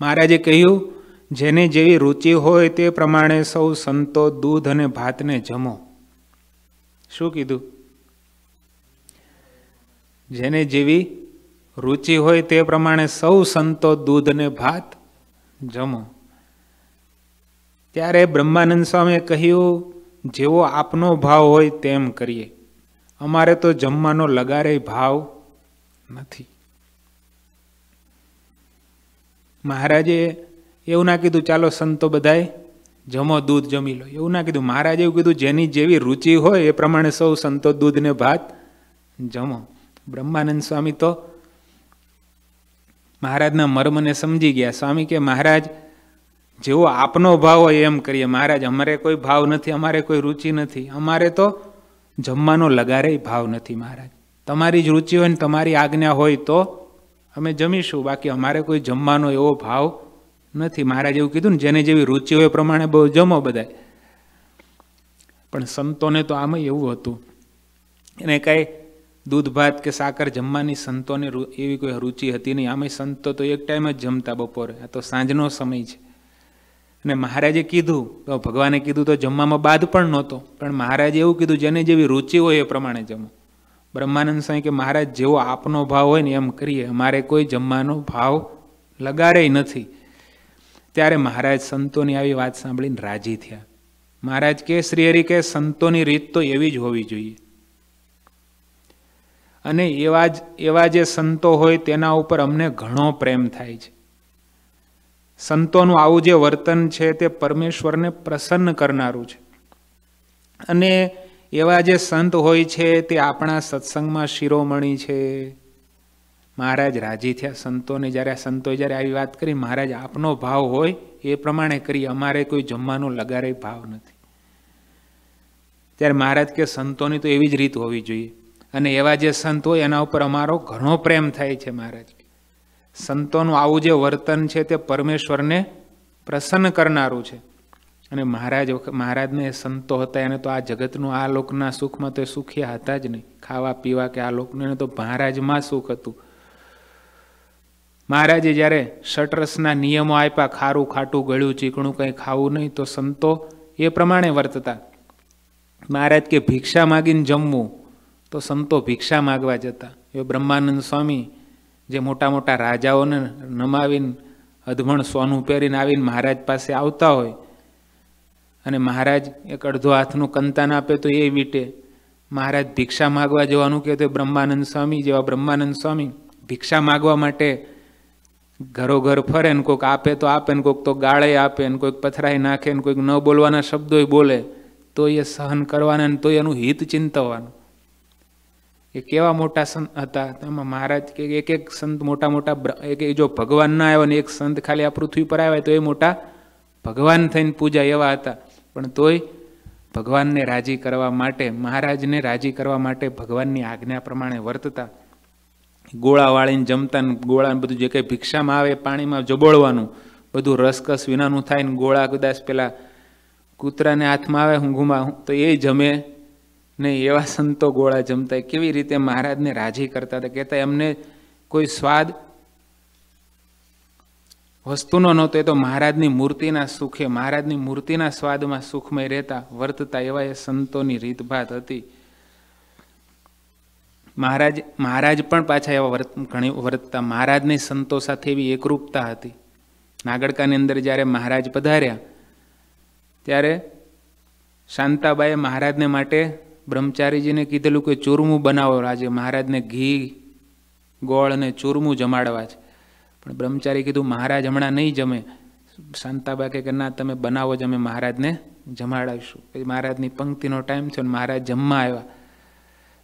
મહારાજે કહ્યું, જેને જેવી રુચિ હોય તે પ્રમાણે સૌ સંતો દૂધ અને ભાતને જમો. શું કીધું? જેને જેવી રુચિ હોય તે પ્રમાણે સૌ સંતો દૂધ અને ભાત જમો. ત્યારે બ્રહ્માનંદ સ્વામીએ કહ્યું, જેવો આપનો ભાવ હોય તેમ કરીએ. અમારે તો જમવાનો લગારે ભાવ નથી. મહારાજે એવું ના કીધું, ચાલો સંતો બધાએ જમો દૂધ જમી લો. એવું ના કીધું. મહારાજે એવું કીધું, જેની જેવી રુચિ હોય એ પ્રમાણે સૌ સંતો દૂધ ને ભાત જમો. બ્રહ્માનંદ સ્વામી તો મહારાજના મર્મને સમજી ગયા. સ્વામી કે, મહારાજ જેવો આપનો ભાવ હોય એમ કરીએ. મહારાજ, અમારે કોઈ ભાવ નથી, અમારે કોઈ રુચિ નથી. અમારે તો જમવાનો લગારે ભાવ નથી મહારાજ. તમારી જ રુચિ હોય ને તમારી આજ્ઞા હોય તો અમે જમીશું. બાકી અમારે કોઈ જમવાનો એવો ભાવ નથી. મહારાજ એવું કીધું ને, જેને જેવી રુચિ હોય પ્રમાણે બહુ જમો બધા પણ સંતોને તો આમ એવું હતું. એને કાંઈ દૂધ, ભાત કે સાકર જમવાની સંતોને એવી કોઈ રુચિ હતી નહીં. આમે સંતો તો એક ટાઈમ જ જમતા બપોરે. આ તો સાંજનો સમય છે. અને મહારાજે કીધું, તો ભગવાને કીધું તો જમવામાં બાદ પણ નહોતો. પણ મહારાજે એવું કીધું, જેને જેવી રુચિ હોય એ પ્રમાણે જમો. બ્રહ્માનંદ સ્વામી કે, મહારાજ, જેવો આપનો ભાવ હોય ને એમ કરીએ. અમારે કોઈ જમવાનો ભાવ લગાડે નથી. ત્યારે મહારાજ સંતોની આવી વાત સાંભળીને રાજી થયા. મહારાજ કે શ્રીહરિ કે સંતોની રીત તો એવી જ હોવી જોઈએ. અને એવા જ, એવા જે સંતો હોય તેના ઉપર અમને ઘણો પ્રેમ થાય છે. સંતોનું આવું જે વર્તન છે તે પરમેશ્વરને પ્રસન્ન કરનારું છે. અને એવા જે સંત હોય છે તે આપણા સત્સંગમાં શિરોમણી છે. મહારાજ રાજી થયા સંતોને, જ્યારે સંતોએ જ્યારે આવી વાત કરી, મહારાજ આપનો ભાવ હોય એ પ્રમાણે કરી, અમારે કોઈ જમવાનો લગારે ભાવ નથી. ત્યારે મહારાજ કે સંતોની તો એવી જ રીત હોવી જોઈએ. અને એવા જે સંત હોય એના ઉપર અમારો ઘણો પ્રેમ થાય છે મહારાજ. સંતોનું આવું જે વર્તન છે તે પરમેશ્વરને પ્રસન્ન કરનારું છે. અને મહારાજ મહારાજને સંતો હતા, એને તો આ જગતનું, આ લોકના સુખમાં તો સુખ્યા હતા જ નહીં. ખાવા પીવા કે આ લોકને તો મહારાજમાં સુખ હતું. મહારાજે જ્યારે શટરસના નિયમો આપ્યા, ખારું ખાટું, ગળ્યું, ચીકણું કંઈ ખાવું નહીં, તો સંતો એ પ્રમાણે વર્તતા. મહારાજ કે ભિક્ષા માગીને જમવું, તો સંતો ભિક્ષા માગવા જતા. એ બ્રહ્માનંદ સ્વામી જે મોટા મોટા રાજાઓને નમાવીને, અધમણ સોનું પહેરીને આવીને મહારાજ પાસે આવતા હોય અને મહારાજ એક અડધો હાથનું કંતાન આપે તો એ વીટે. મહારાજ ભિક્ષા માગવા જવાનું કે તો બ્રહ્માનંદ સ્વામી જેવા બ્રહ્માનંદ સ્વામી ભિક્ષા માગવા માટે ઘરો ઘર ફરે ને કોઈક આપે તો આપે ને કોઈક તો ગાળે આપે ને કોઈક પથરાઈ નાખે ને કોઈક ન બોલવાના શબ્દોય બોલે, તો એ સહન કરવાના ને તો એનું હિત ચિંતવવાનું એ કેવા મોટા સંત હતા? એમાં મહારાજ કે એક એક સંત મોટા મોટા એક જો ભગવાન ના આવ્યો ને એક સંત ખાલી આ પૃથ્વી પર આવ્યા તો એ મોટા ભગવાન થઈને પૂજા એવા હતા. પણ તોય ભગવાનને રાજી કરવા માટે, મહારાજને રાજી કરવા માટે ભગવાનની આજ્ઞા પ્રમાણે વર્તતા. ગોળા વાળીને જમતા ગોળા બધું જે કંઈ ભિક્ષામાં આવે પાણીમાં જબોળવાનું. બધું રસકસ વિનાનું થાય ને ગોળા કદાચ પેલા કૂતરાને હાથમાં આવે હું ઘુમા તો એ જમે. નહીં એવા સંતો ગોળા જમતા કેવી રીતે મહારાજને રાજી કરતા હતા? કહેતા એમને કોઈ સ્વાદ વસ્તુનો નહોતો, એ તો મહારાજની મૂર્તિના સુખે, મહારાજની મૂર્તિના સ્વાદમાં સુખમય રહેતા, વર્તતા એવા એ સંતોની રીતભાત હતી. મહારાજ મહારાજ પણ પાછા એવા વર્ત, ઘણી વર્તતા. મહારાજની સંતો સાથે એવી એકરૂપતા હતી. નાગડકાની અંદર જ્યારે મહારાજ પધાર્યા, ત્યારે શાંતાબાએ મહારાજને માટે બ્રહ્મચારીજીને કીધેલું કે ચૂરમું બનાવો. આજે મહારાજને ઘી, ગોળ અને ચૂરમું જમાડવા છે. પણ બ્રહ્મચારી કીધું, મહારાજ હમણાં નહીં જમે. શાંતાબા કે ના, તમે બનાવો જ, અમે મહારાજને જમાડાવીશું. પછી મહારાજની પંક્તિનો ટાઈમ છે મહારાજ જમવા આવ્યા.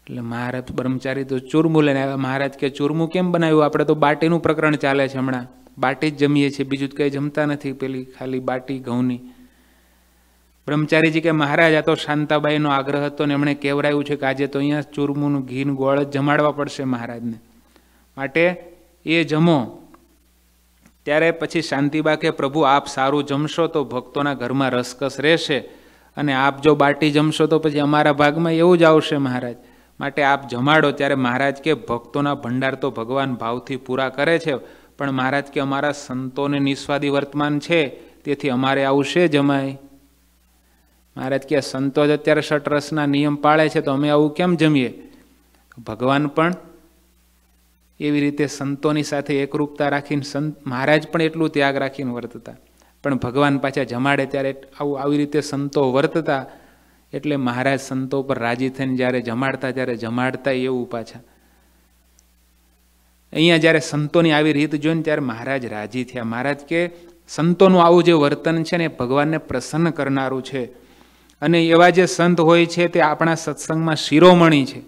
એટલે મહારાજ, બ્રહ્મચારી તો ચૂરમું લઈને આવ્યા. મહારાજ કે, ચૂરમું કેમ બનાવ્યું? આપણે તો બાટીનું પ્રકરણ ચાલે છે હમણાં. બાટી જ જમીએ છીએ, બીજું કંઈ જમતા નથી. પેલી ખાલી બાટી, ઘઉંની. બ્રહ્મચારીજી કે, મહારાજ, આ તો શાંતાબાઈનો આગ્રહ હતો ને એમણે કહેવરાયું છે કે આજે તો અહીંયા ચૂરમુનું ઘીન ગોળ જમાડવા પડશે મહારાજને. માટે એ જમો. ત્યારે પછી શાંતિબા કે, પ્રભુ, આપ સારું જમશો તો ભક્તોના ઘરમાં રસકસ રહેશે અને આપ જો બાટી જમશો તો પછી અમારા ભાગમાં એવું જ આવશે મહારાજ. માટે આપ જમાડો. ત્યારે મહારાજ કે, ભક્તોના ભંડાર તો ભગવાન ભાવથી પૂરા કરે છે, પણ મહારાજ કે, અમારા સંતોને નિસ્વાદી વર્તમાન છે, તેથી અમારે આવશે જમાય મહારાજ કે સંતો જ અત્યારે ષટરસના નિયમ પાળે છે તો અમે આવું કેમ જમીએ? ભગવાન પણ એવી રીતે સંતોની સાથે એકરૂપતા રાખીને સંત મહારાજ પણ એટલું ત્યાગ રાખીને વર્તતા. પણ ભગવાન પાછા જમાડે ત્યારે આવું આવી રીતે સંતો વર્તતા એટલે મહારાજ સંતો પર રાજી થઈને જ્યારે જમાડતા ત્યારે જમાડતા એવું પાછા. અહીંયા જ્યારે સંતોની આવી રીત જોઈને ત્યારે મહારાજ રાજી થયા. મહારાજ કે સંતોનું આવું જે વર્તન છે ને ભગવાનને પ્રસન્ન કરનારું છે. અને એવા જે સંત હોય છે તે આપણા સત્સંગમાં શિરોમણી છે.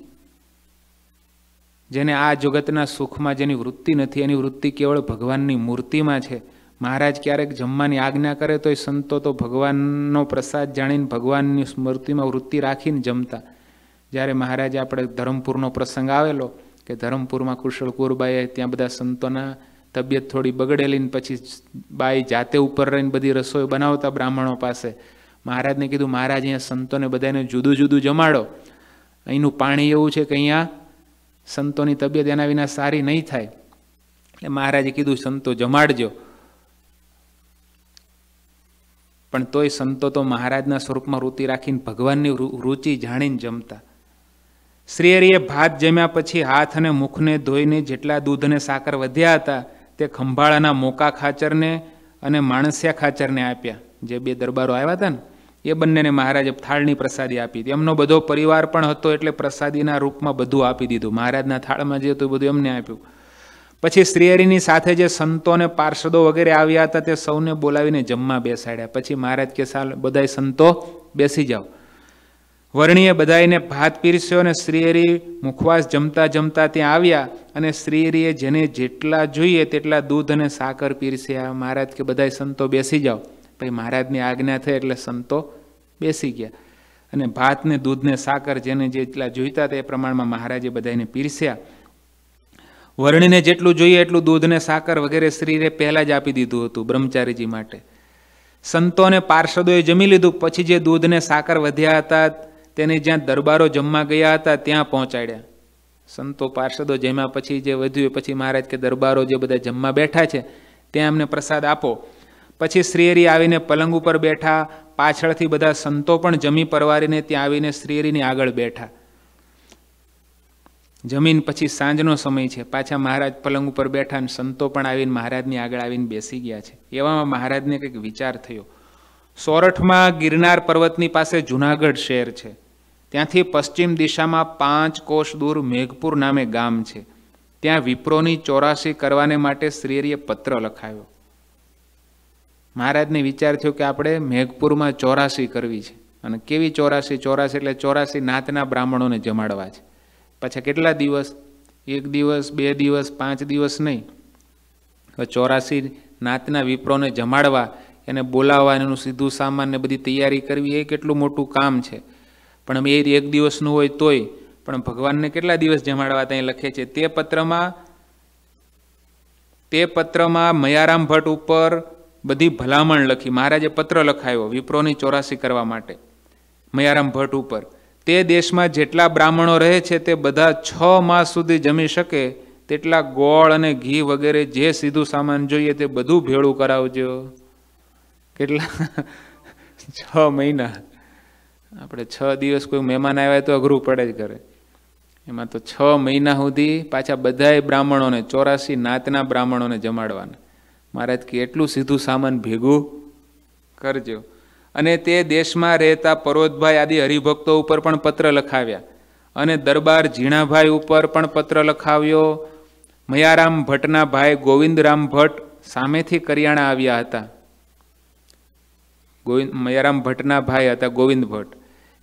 જેને આ જગતના સુખમાં જેની વૃત્તિ નથી, એની વૃત્તિ કેવળ ભગવાનની મૂર્તિમાં છે. મહારાજ ક્યારેક જમવાની આજ્ઞા કરે તો એ સંતો તો ભગવાનનો પ્રસાદ જાણીને ભગવાનની સ્મૃતિમાં વૃત્તિ રાખીને જમતા. જ્યારે મહારાજે આપણે ધરમપુરનો પ્રસંગ આવેલો કે ધરમપુરમાં કુશળ કુરબાઈએ ત્યાં બધા સંતોના તબિયત થોડી બગડેલી ને પછી બાઈ જાતે ઉપર રહીને બધી રસોઈ બનાવતા બ્રાહ્મણો પાસે. મહારાજને કીધું, મહારાજ, અહીંયા સંતોને બધાને જુદું જુદું જમાડો. અહીંનું પાણી એવું છે કે અહીંયા સંતોની તબિયત એના વિના સારી નહીં થાય. એટલે મહારાજે કીધું, સંતો જમાડજો. પણ તોય સંતો તો મહારાજના સ્વરૂપમાં રુચિ રાખીને ભગવાનની રુચિ જાણીને જમતા. શ્રીહરિએ ભાત જમ્યા પછી હાથ અને મુખને ધોઈને જેટલા દૂધ અને સાકર વધ્યા હતા, તે ખંભાળાના મોકા ખાચરને અને માણસિયા ખાચરને આપ્યા. જે બે દરબારો આવ્યા હતા ને એ બંનેને મહારાજે થાળની પ્રસાદી આપી હતી. એમનો બધો પરિવાર પણ હતો એટલે પ્રસાદીના રૂપમાં બધું આપી દીધું. મહારાજના થાળમાં જે હતું બધું એમને આપ્યું. પછી શ્રીહરિની સાથે જે સંતો અને પાર્ષદો વગેરે આવ્યા હતા તે સૌને બોલાવીને જમવા બેસાડ્યા. પછી મહારાજ કે, સાલ બધા સંતો બેસી જાઓ. વર્ણીએ બધાને ભાત પીરસ્યો અને શ્રીહરિ મુખવાસ જમતા જમતા ત્યાં આવ્યા અને શ્રીહરિએ જેને જેટલા જોઈએ તેટલા દૂધ અને સાકર પીરસ્યા. મહારાજ કે બધા સંતો બેસી જાઓ. પછી મહારાજની આજ્ઞા થઈ એટલે સંતો બેસી ગયા. અને ભાતને, દૂધને, સાકર જેને જેટલા જોઈતા તે પ્રમાણમાં મહારાજે બધાને પીરસ્યા. વર્ણિને જેટલું જોઈએ એટલું દૂધને, સાકર વગેરે શ્રીરે પહેલાં જ આપી દીધું હતું બ્રહ્મચારીજી માટે. સંતોને પાર્ષદોએ જમી લીધું. પછી જે દૂધને, સાકર વધ્યા હતા, તેને જ્યાં દરબારો જમવા ગયા હતા, ત્યાં પહોંચાડ્યા. સંતો પાર્ષદો જમ્યા પછી જે વધ્યું પછી મહારાજ કે દરબારો જે બધા જમવા બેઠા છે, ત્યાં એમને પ્રસાદ આપો. પછી શ્રીહરિ આવીને પલંગ ઉપર બેઠા, પાછળથી બધા સંતો પણ જમી પરવારીને ત્યાં આવીને શ્રીહરિની આગળ બેઠા. જમીન પછી સાંજનો સમય છે. પાછા મહારાજ પલંગ ઉપર બેઠા અને સંતો પણ આવીને મહારાજની આગળ આવીને બેસી ગયા છે. એવામાં મહારાજને કંઈક વિચાર થયો. સોરઠમાં ગિરનાર પર્વતની પાસે જુનાગઢ શહેર છે. ત્યાંથી પશ્ચિમ દિશામાં પાંચ કોષ દૂર મેઘપુર નામે ગામ છે. ત્યાં વિપ્રોની ચોરાસી કરવાને માટે શ્રીહરિએ પત્ર લખાયો. મહારાજને વિચાર થયો કે આપણે મેઘપુરમાં ચોરાસી કરવી છે. અને કેવી ચોરાસી? ચોરાસી એટલે ચોરાસી નાતના બ્રાહ્મણોને જમાડવા છે. પાછા કેટલા દિવસ? એક દિવસ, બે દિવસ, પાંચ દિવસ નહીં. ચોરાસી નાતના વિપ્રોને જમાડવા, એને બોલાવવા એનું સીધું સામાન ને બધી તૈયારી કરવી, એ કેટલું મોટું કામ છે. પણ અમે એ એક દિવસનું હોય તોય, પણ ભગવાનને કેટલા દિવસ જમાડવા ત્યાં લખે છે? તે પત્રમાં તે પત્રમાં મયારામ ભટ્ટ ઉપર બધી ભલામણ લખી, મહારાજે પત્ર લખાયો વિપ્રોની ચોરાસી કરવા માટે. મયારામ ભટ્ટ ઉપર, તે દેશમાં જેટલા બ્રાહ્મણો રહે છે તે બધા છ માસ સુધી જમી શકે, તેટલા ગોળ અને ઘી વગેરે જે સીધું સામાન જોઈએ તે બધું ભેળું કરાવજો. કેટલા? છ મહિના. આપણે છ દિવસ કોઈ મહેમાન આવ્યા તો અઘરું પડે જ કરે એમાં તો છ મહિના સુધી પાછા બધાય બ્રાહ્મણોને, ચોરાસી નાતના બ્રાહ્મણોને જમાડવાના. મહારાજ કે, એટલું સીધું સામાન ભેગું કરજો. અને તે દેશમાં રહેતા પરોતભાઈ આદિ હરિભક્તો ઉપર પણ પત્ર લખાવ્યા. અને દરબાર ઝીણાભાઈ ઉપર પણ પત્ર લખાવ્યો. મયારામ ભટ્ટના ભાઈ ગોવિંદરામ ભટ્ટ સામેથી કરિયાણા આવ્યા હતા. ગોવિંદ, મયારામ ભટ્ટના ભાઈ હતા, ગોવિંદ ભટ્ટ.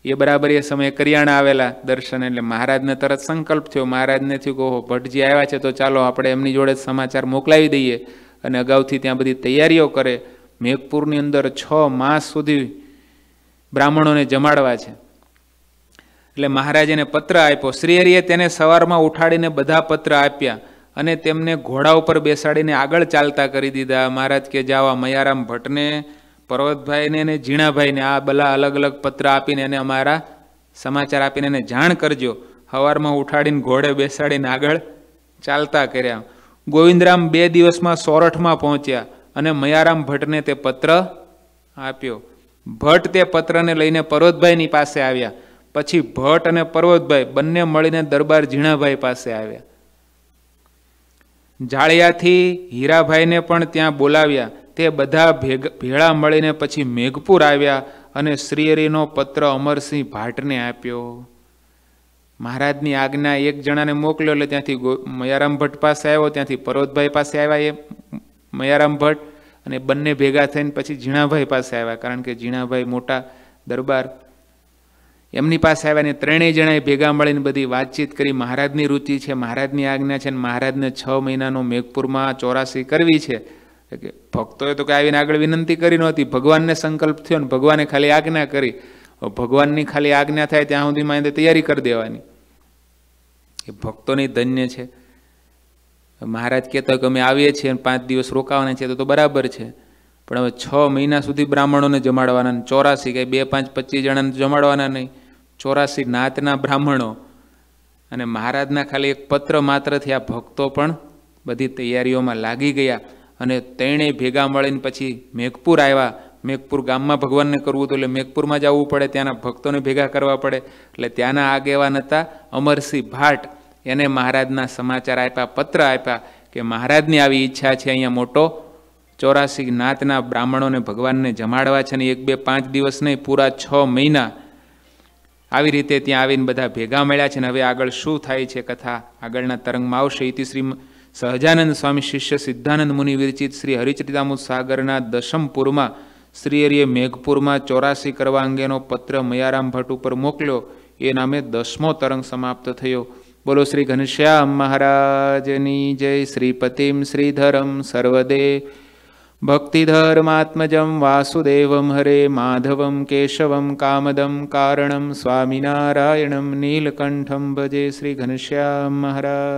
એ બરાબર એ સમયે કરિયાણા આવેલા દર્શન એટલે મહારાજને તરત સંકલ્પ થયો. મહારાજને થયું કે ભટ્ટજી આવ્યા છે તો ચાલો આપણે એમની જોડે સમાચાર મોકલાવી દઈએ. અને અગાઉથી ત્યાં બધી તૈયારીઓ કરે. મેઘપુરની અંદર છ માસ સુધી બ્રાહ્મણોને જમાડવા છે. એટલે મહારાજને પત્ર આપ્યો. શ્રીહરિએ તેને સવારમાં ઉઠાડીને બધા પત્ર આપ્યા અને તેમને ઘોડા ઉપર બેસાડીને આગળ ચાલતા કરી દીધા. મહારાજ કે જાવા મયારામ ભટ્ટને, પર્વતભાઈને અને ઝીણાભાઈને આ બલા અલગ અલગ પત્ર આપીને એને અમારા સમાચાર આપીને એને જાણ કરજો. સવારમાં ઉઠાડીને ઘોડે બેસાડીને આગળ ચાલતા કર્યા. ગોવિંદરામ બે દિવસમાં સોરઠમાં પહોંચ્યા અને મયારામ ભટ્ટને તે પત્ર આપ્યો. ભટ્ટ તે પત્રને લઈને પર્વતભાઈની પાસે આવ્યા. પછી ભટ્ટ અને પર્વતભાઈ બંને મળીને દરબાર ઝીણાભાઈ પાસે આવ્યા. જાળિયાથી હીરાભાઈને પણ ત્યાં બોલાવ્યા. તે બધા ભેળા મળીને પછી મેઘપુર આવ્યા અને શ્રીહરિનો પત્ર અમરસિંહ ભાટને આપ્યો. મહારાજની આજ્ઞા એક જણાને મોકલ્યો એટલે ત્યાંથી મયારામ ભટ્ટ પાસે આવ્યો, ત્યાંથી પરોતભાઈ પાસે આવ્યા એ મયારામ ભટ્ટ અને બંને ભેગા થઈને પછી ઝીણાભાઈ પાસે આવ્યા, કારણ કે ઝીણાભાઈ મોટા દરબાર. એમની પાસે આવ્યા ને ત્રણેય જણાએ ભેગા મળીને બધી વાતચીત કરી. મહારાજની રુચિ છે, મહારાજની આજ્ઞા છે અને મહારાજને છ મહિનાનો મેઘપુરમાં ચોરાસી કરવી છે. કે ભક્તોએ તો કે આવીને આગળ વિનંતી કરી નહોતી. ભગવાનને સંકલ્પ થયો ને ભગવાને ખાલી આજ્ઞા કરી. ભગવાનની ખાલી આજ્ઞા થાય ત્યાં સુધીમાં એને તૈયારી કરી દેવાની. એ ભક્તોની ધન્ય છે. મહારાજ કહેતા કે અમે આવીએ છીએ અને પાંચ દિવસ રોકાવાના છે તો બરાબર છે. પણ હવે છ મહિના સુધી બ્રાહ્મણોને જમાડવાના ચોરાસી કે બે પાંચ પચીસ જણાને જમાડવાના નહીં. ચોરાસી નાતના બ્રાહ્મણો. અને મહારાજના ખાલી એક પત્ર માત્રથી આ ભક્તો પણ બધી તૈયારીઓમાં લાગી ગયા. અને તેણે ભેગા મળીને પછી મેઘપુર આવ્યા. મેઘપુર ગામમાં ભગવાનને કરવું હતું એટલે મેઘપુરમાં જવું પડે, ત્યાંના ભક્તોને ભેગા કરવા પડે. એટલે ત્યાંના આગેવાન હતા અમરસિંહ ભાટ. એને મહારાજના સમાચાર આપ્યા, પત્ર આપ્યા કે મહારાજની આવી ઈચ્છા છે અહીંયા મોટો. ચોરાસી નાતના બ્રાહ્મણોને ભગવાનને જમાડવા છે ને એક બે પાંચ દિવસ નહીં, પૂરા છ મહિના આવી રીતે ત્યાં આવીને બધા ભેગા મળ્યા છે ને હવે આગળ શું થાય છે કથા આગળના તરંગમાં આવશે. ઇતિ શ્રી સહજાનંદ સ્વામી શિષ્ય સિદ્ધાનંદ મુનિ વિરચિત શ્રી હરિચરિતામુ સાગરના દશમપુરમાં શ્રી હરિએ મેઘપુરમાં ચોરાસી કરવા અંગેનો પત્ર મયારામ ભટ્ટ ઉપર મોકલ્યો. એ નામે દસમો તરંગ સમાપ્ત થયો. બોલો શ્રી ઘનશ્યામ મહારાજની જય. શ્રીપતિમ શ્રીધરમ સર્વદે. ભક્તિધર્માત્મજમ વાસુદેવમ હરે. માધવમ કેશવમ કામદમ કારણમ સ્વામિનારાયણમ નીલકંઠમ. ભજે શ્રી ઘનશ્યામ મહારાજ.